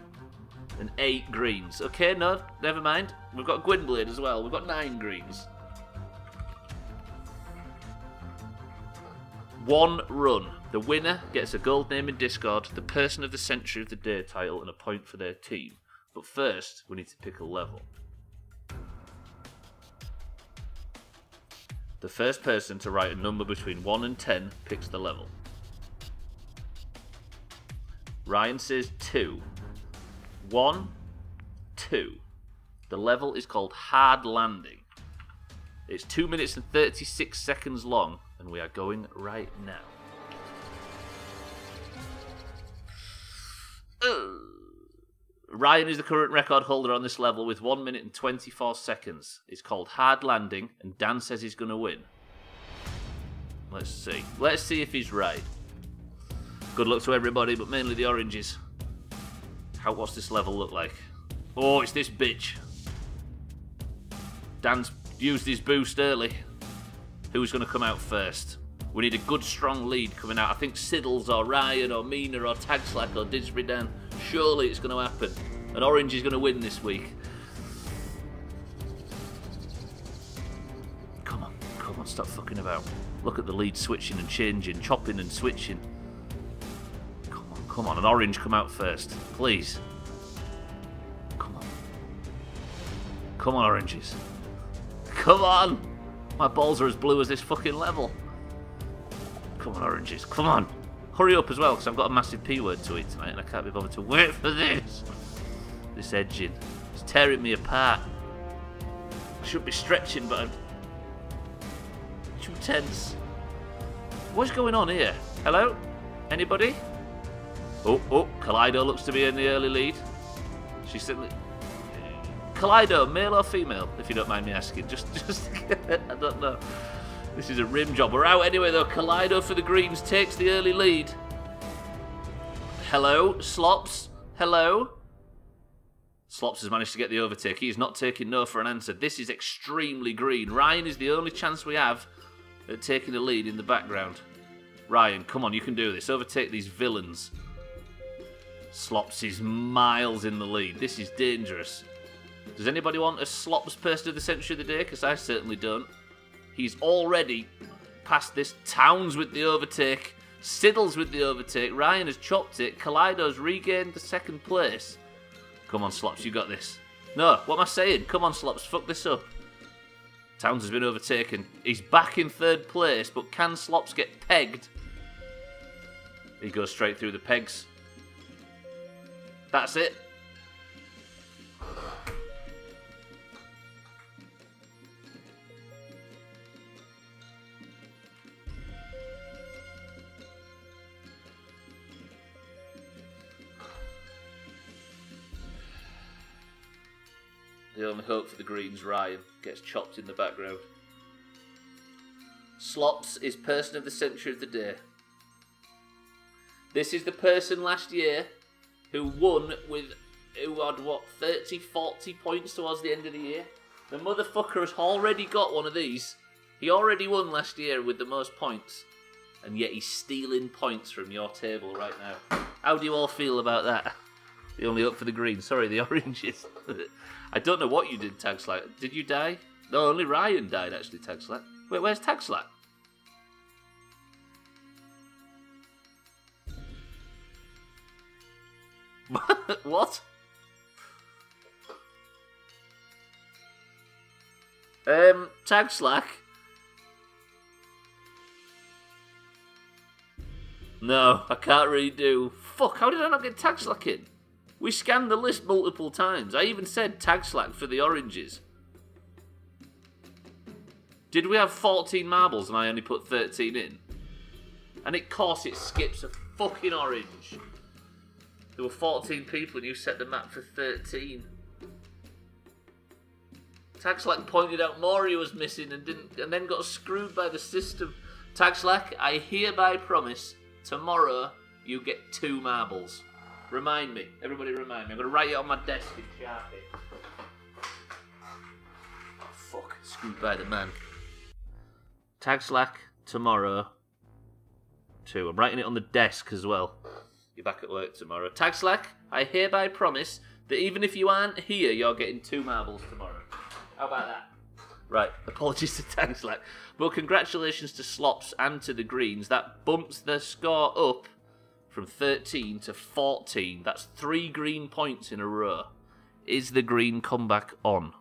and eight greens. Okay, no, never mind. We've got Gwynblade as well. We've got nine greens. One run. The winner gets a gold name in Discord, the person of the century of the day title, and a point for their team. But first, we need to pick a level. The first person to write a number between 1 and 10 picks the level. Ryan says 2. 1, 2. The level is called Hard Landing. It's 2 minutes and 36 seconds long, and we are going right now. Uh, Ryan is the current record holder on this level with 1 minute and 24 seconds. It's called Hard Landing, and Dan says he's going to win. Let's see. Let's see if he's right. Good luck to everybody, but mainly the oranges. How what's this level look like? Oh, it's this bitch. Dan's used his boost early. Who's going to come out first? We need a good, strong lead coming out. I think Siddles or Ryan or Mina or Tagslack or Disbury Dan. Surely it's going to happen. And Orange is going to win this week. Come on, come on, stop fucking about. Look at the lead switching and changing, chopping and switching. Come on, come on. An Orange come out first, please. Come on. Come on, Oranges. Come on! My balls are as blue as this fucking level. Come on, oranges. Come on. Hurry up as well, because I've got a massive P word to eat tonight and I can't be bothered to wait for this. This edging. It's tearing me apart. I should be stretching, but I'm too tense. What's going on here? Hello? Anybody? Oh, oh, Kaleido looks to be in the early lead. She's sitting. Kaleido, male or female, if you don't mind me asking. Just, *laughs* just, I don't know. This is a rim job. We're out anyway, though. Kaleido for the Greens takes the early lead. Hello, Slops. Hello. Slops has managed to get the overtake. He's not taking no for an answer. This is extremely green. Ryan is the only chance we have at taking the lead in the background. Ryan, come on, you can do this. Overtake these villains. Slops is miles in the lead. This is dangerous. Does anybody want a Slops person of the century of the day? Because I certainly don't. He's already past this. Towns with the overtake. Siddles with the overtake. Ryan has chopped it. Kaleido's regained the second place. Come on, Slops, you got this. No, what am I saying? Come on, Slops, fuck this up. Towns has been overtaken. He's back in third place, but can Slops get pegged? He goes straight through the pegs. That's it. The only hope for the Greens, Ryan, gets chopped in the background. Slops is person of the century of the day. This is the person last year who won with, who had what, 30, 40 points towards the end of the year? The motherfucker has already got one of these. He already won last year with the most points. And yet he's stealing points from your table right now. How do you all feel about that? The only up for the green. Sorry, the *laughs* oranges. I don't know what you did, Tagslack. Did you die? No, only Ryan died, actually, Tagslack. Wait, where's Tagslack? *laughs* what? Um, Tagslack? No, I can't really do. Fuck, how did I not get Tagslack in? We scanned the list multiple times. I even said Tagslack for the oranges. Did we have 14 marbles and I only put 13 in? And of course it skips a fucking orange. There were 14 people and you set the map for 13. Tagslack pointed out Mori was missing and didn't and then got screwed by the system. Tagslack, I hereby promise tomorrow you get two marbles. Remind me. Everybody remind me. I'm going to write it on my desk in Sharpie. Oh, fuck. Screwed by the man. Tag Slack tomorrow. Two. I'm writing it on the desk as well. You're back at work tomorrow. Tag Slack, I hereby promise that even if you aren't here, you're getting two marbles tomorrow. How about that? Right, *laughs* apologies to Tag Slack. But congratulations to Slops and to the Greens. That bumps the score up from 13 to 14. That's three green points in a row. Is the green comeback on?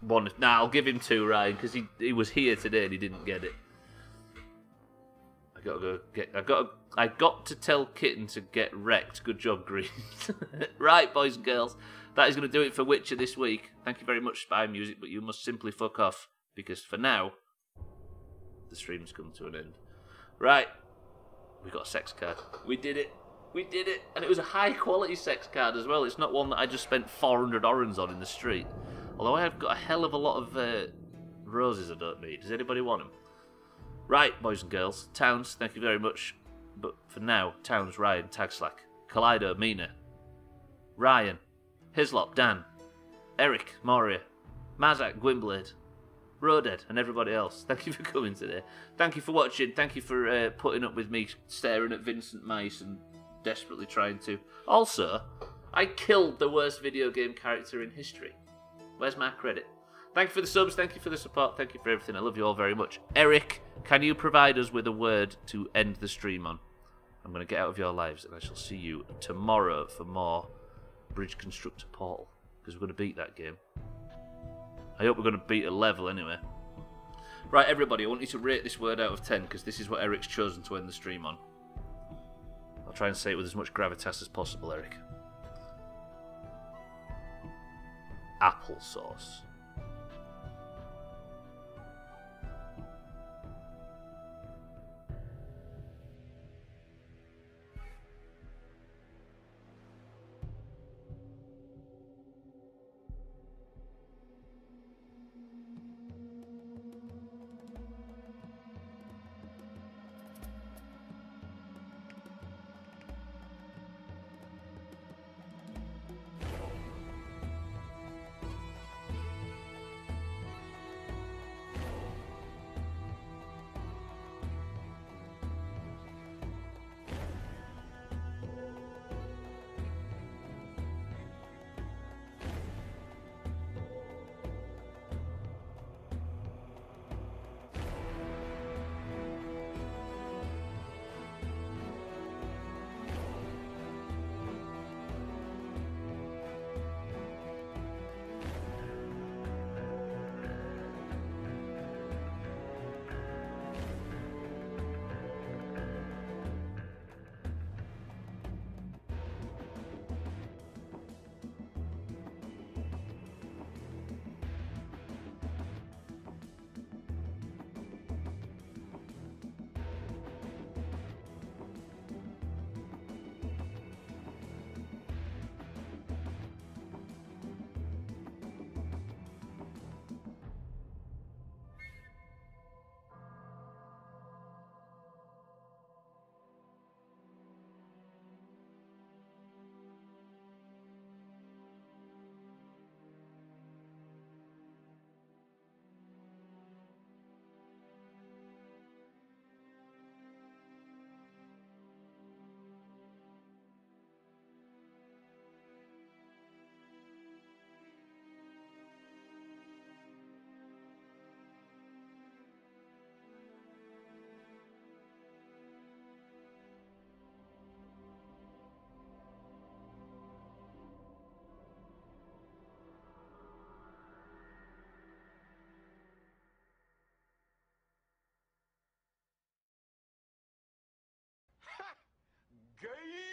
One. Nah, I'll give him two, Ryan, because he he was here today and he didn't get it. I gotta go get. I got. I got to tell Kitten to get wrecked. Good job, Green. *laughs* right, boys and girls, that is going to do it for Witcher this week. Thank you very much, Spy Music, but you must simply fuck off because for now, the stream's come to an end. Right, we got a sex card. We did it. We did it, and it was a high quality sex card as well. It's not one that I just spent 400 orens on in the street. Although I have got a hell of a lot of uh, roses I don't need. Does anybody want them? Right, boys and girls. Towns, thank you very much. But for now, Towns, Ryan, Tagslack, Kaleido, Mina, Ryan, Hislop, Dan, Eric, Moria, Mazak, Gwynblade, Roded, and everybody else. *laughs* Thank you for coming today. Thank you for watching. Thank you for uh, putting up with me staring at Vincent Meis and desperately trying to. Also, I killed the worst video game character in history. Where's my credit? Thank you for the subs. Thank you for the support. Thank you for everything. I love you all very much. Eric, can you provide us with a word to end the stream on? I'm going to get out of your lives and I shall see you tomorrow for more Bridge Constructor Portal because we're going to beat that game. I hope we're going to beat a level anyway. Right, everybody, I want you to rate this word out of 10 because this is what Eric's chosen to end the stream on. I'll try and say it with as much gravitas as possible, Eric. Applesauce. gay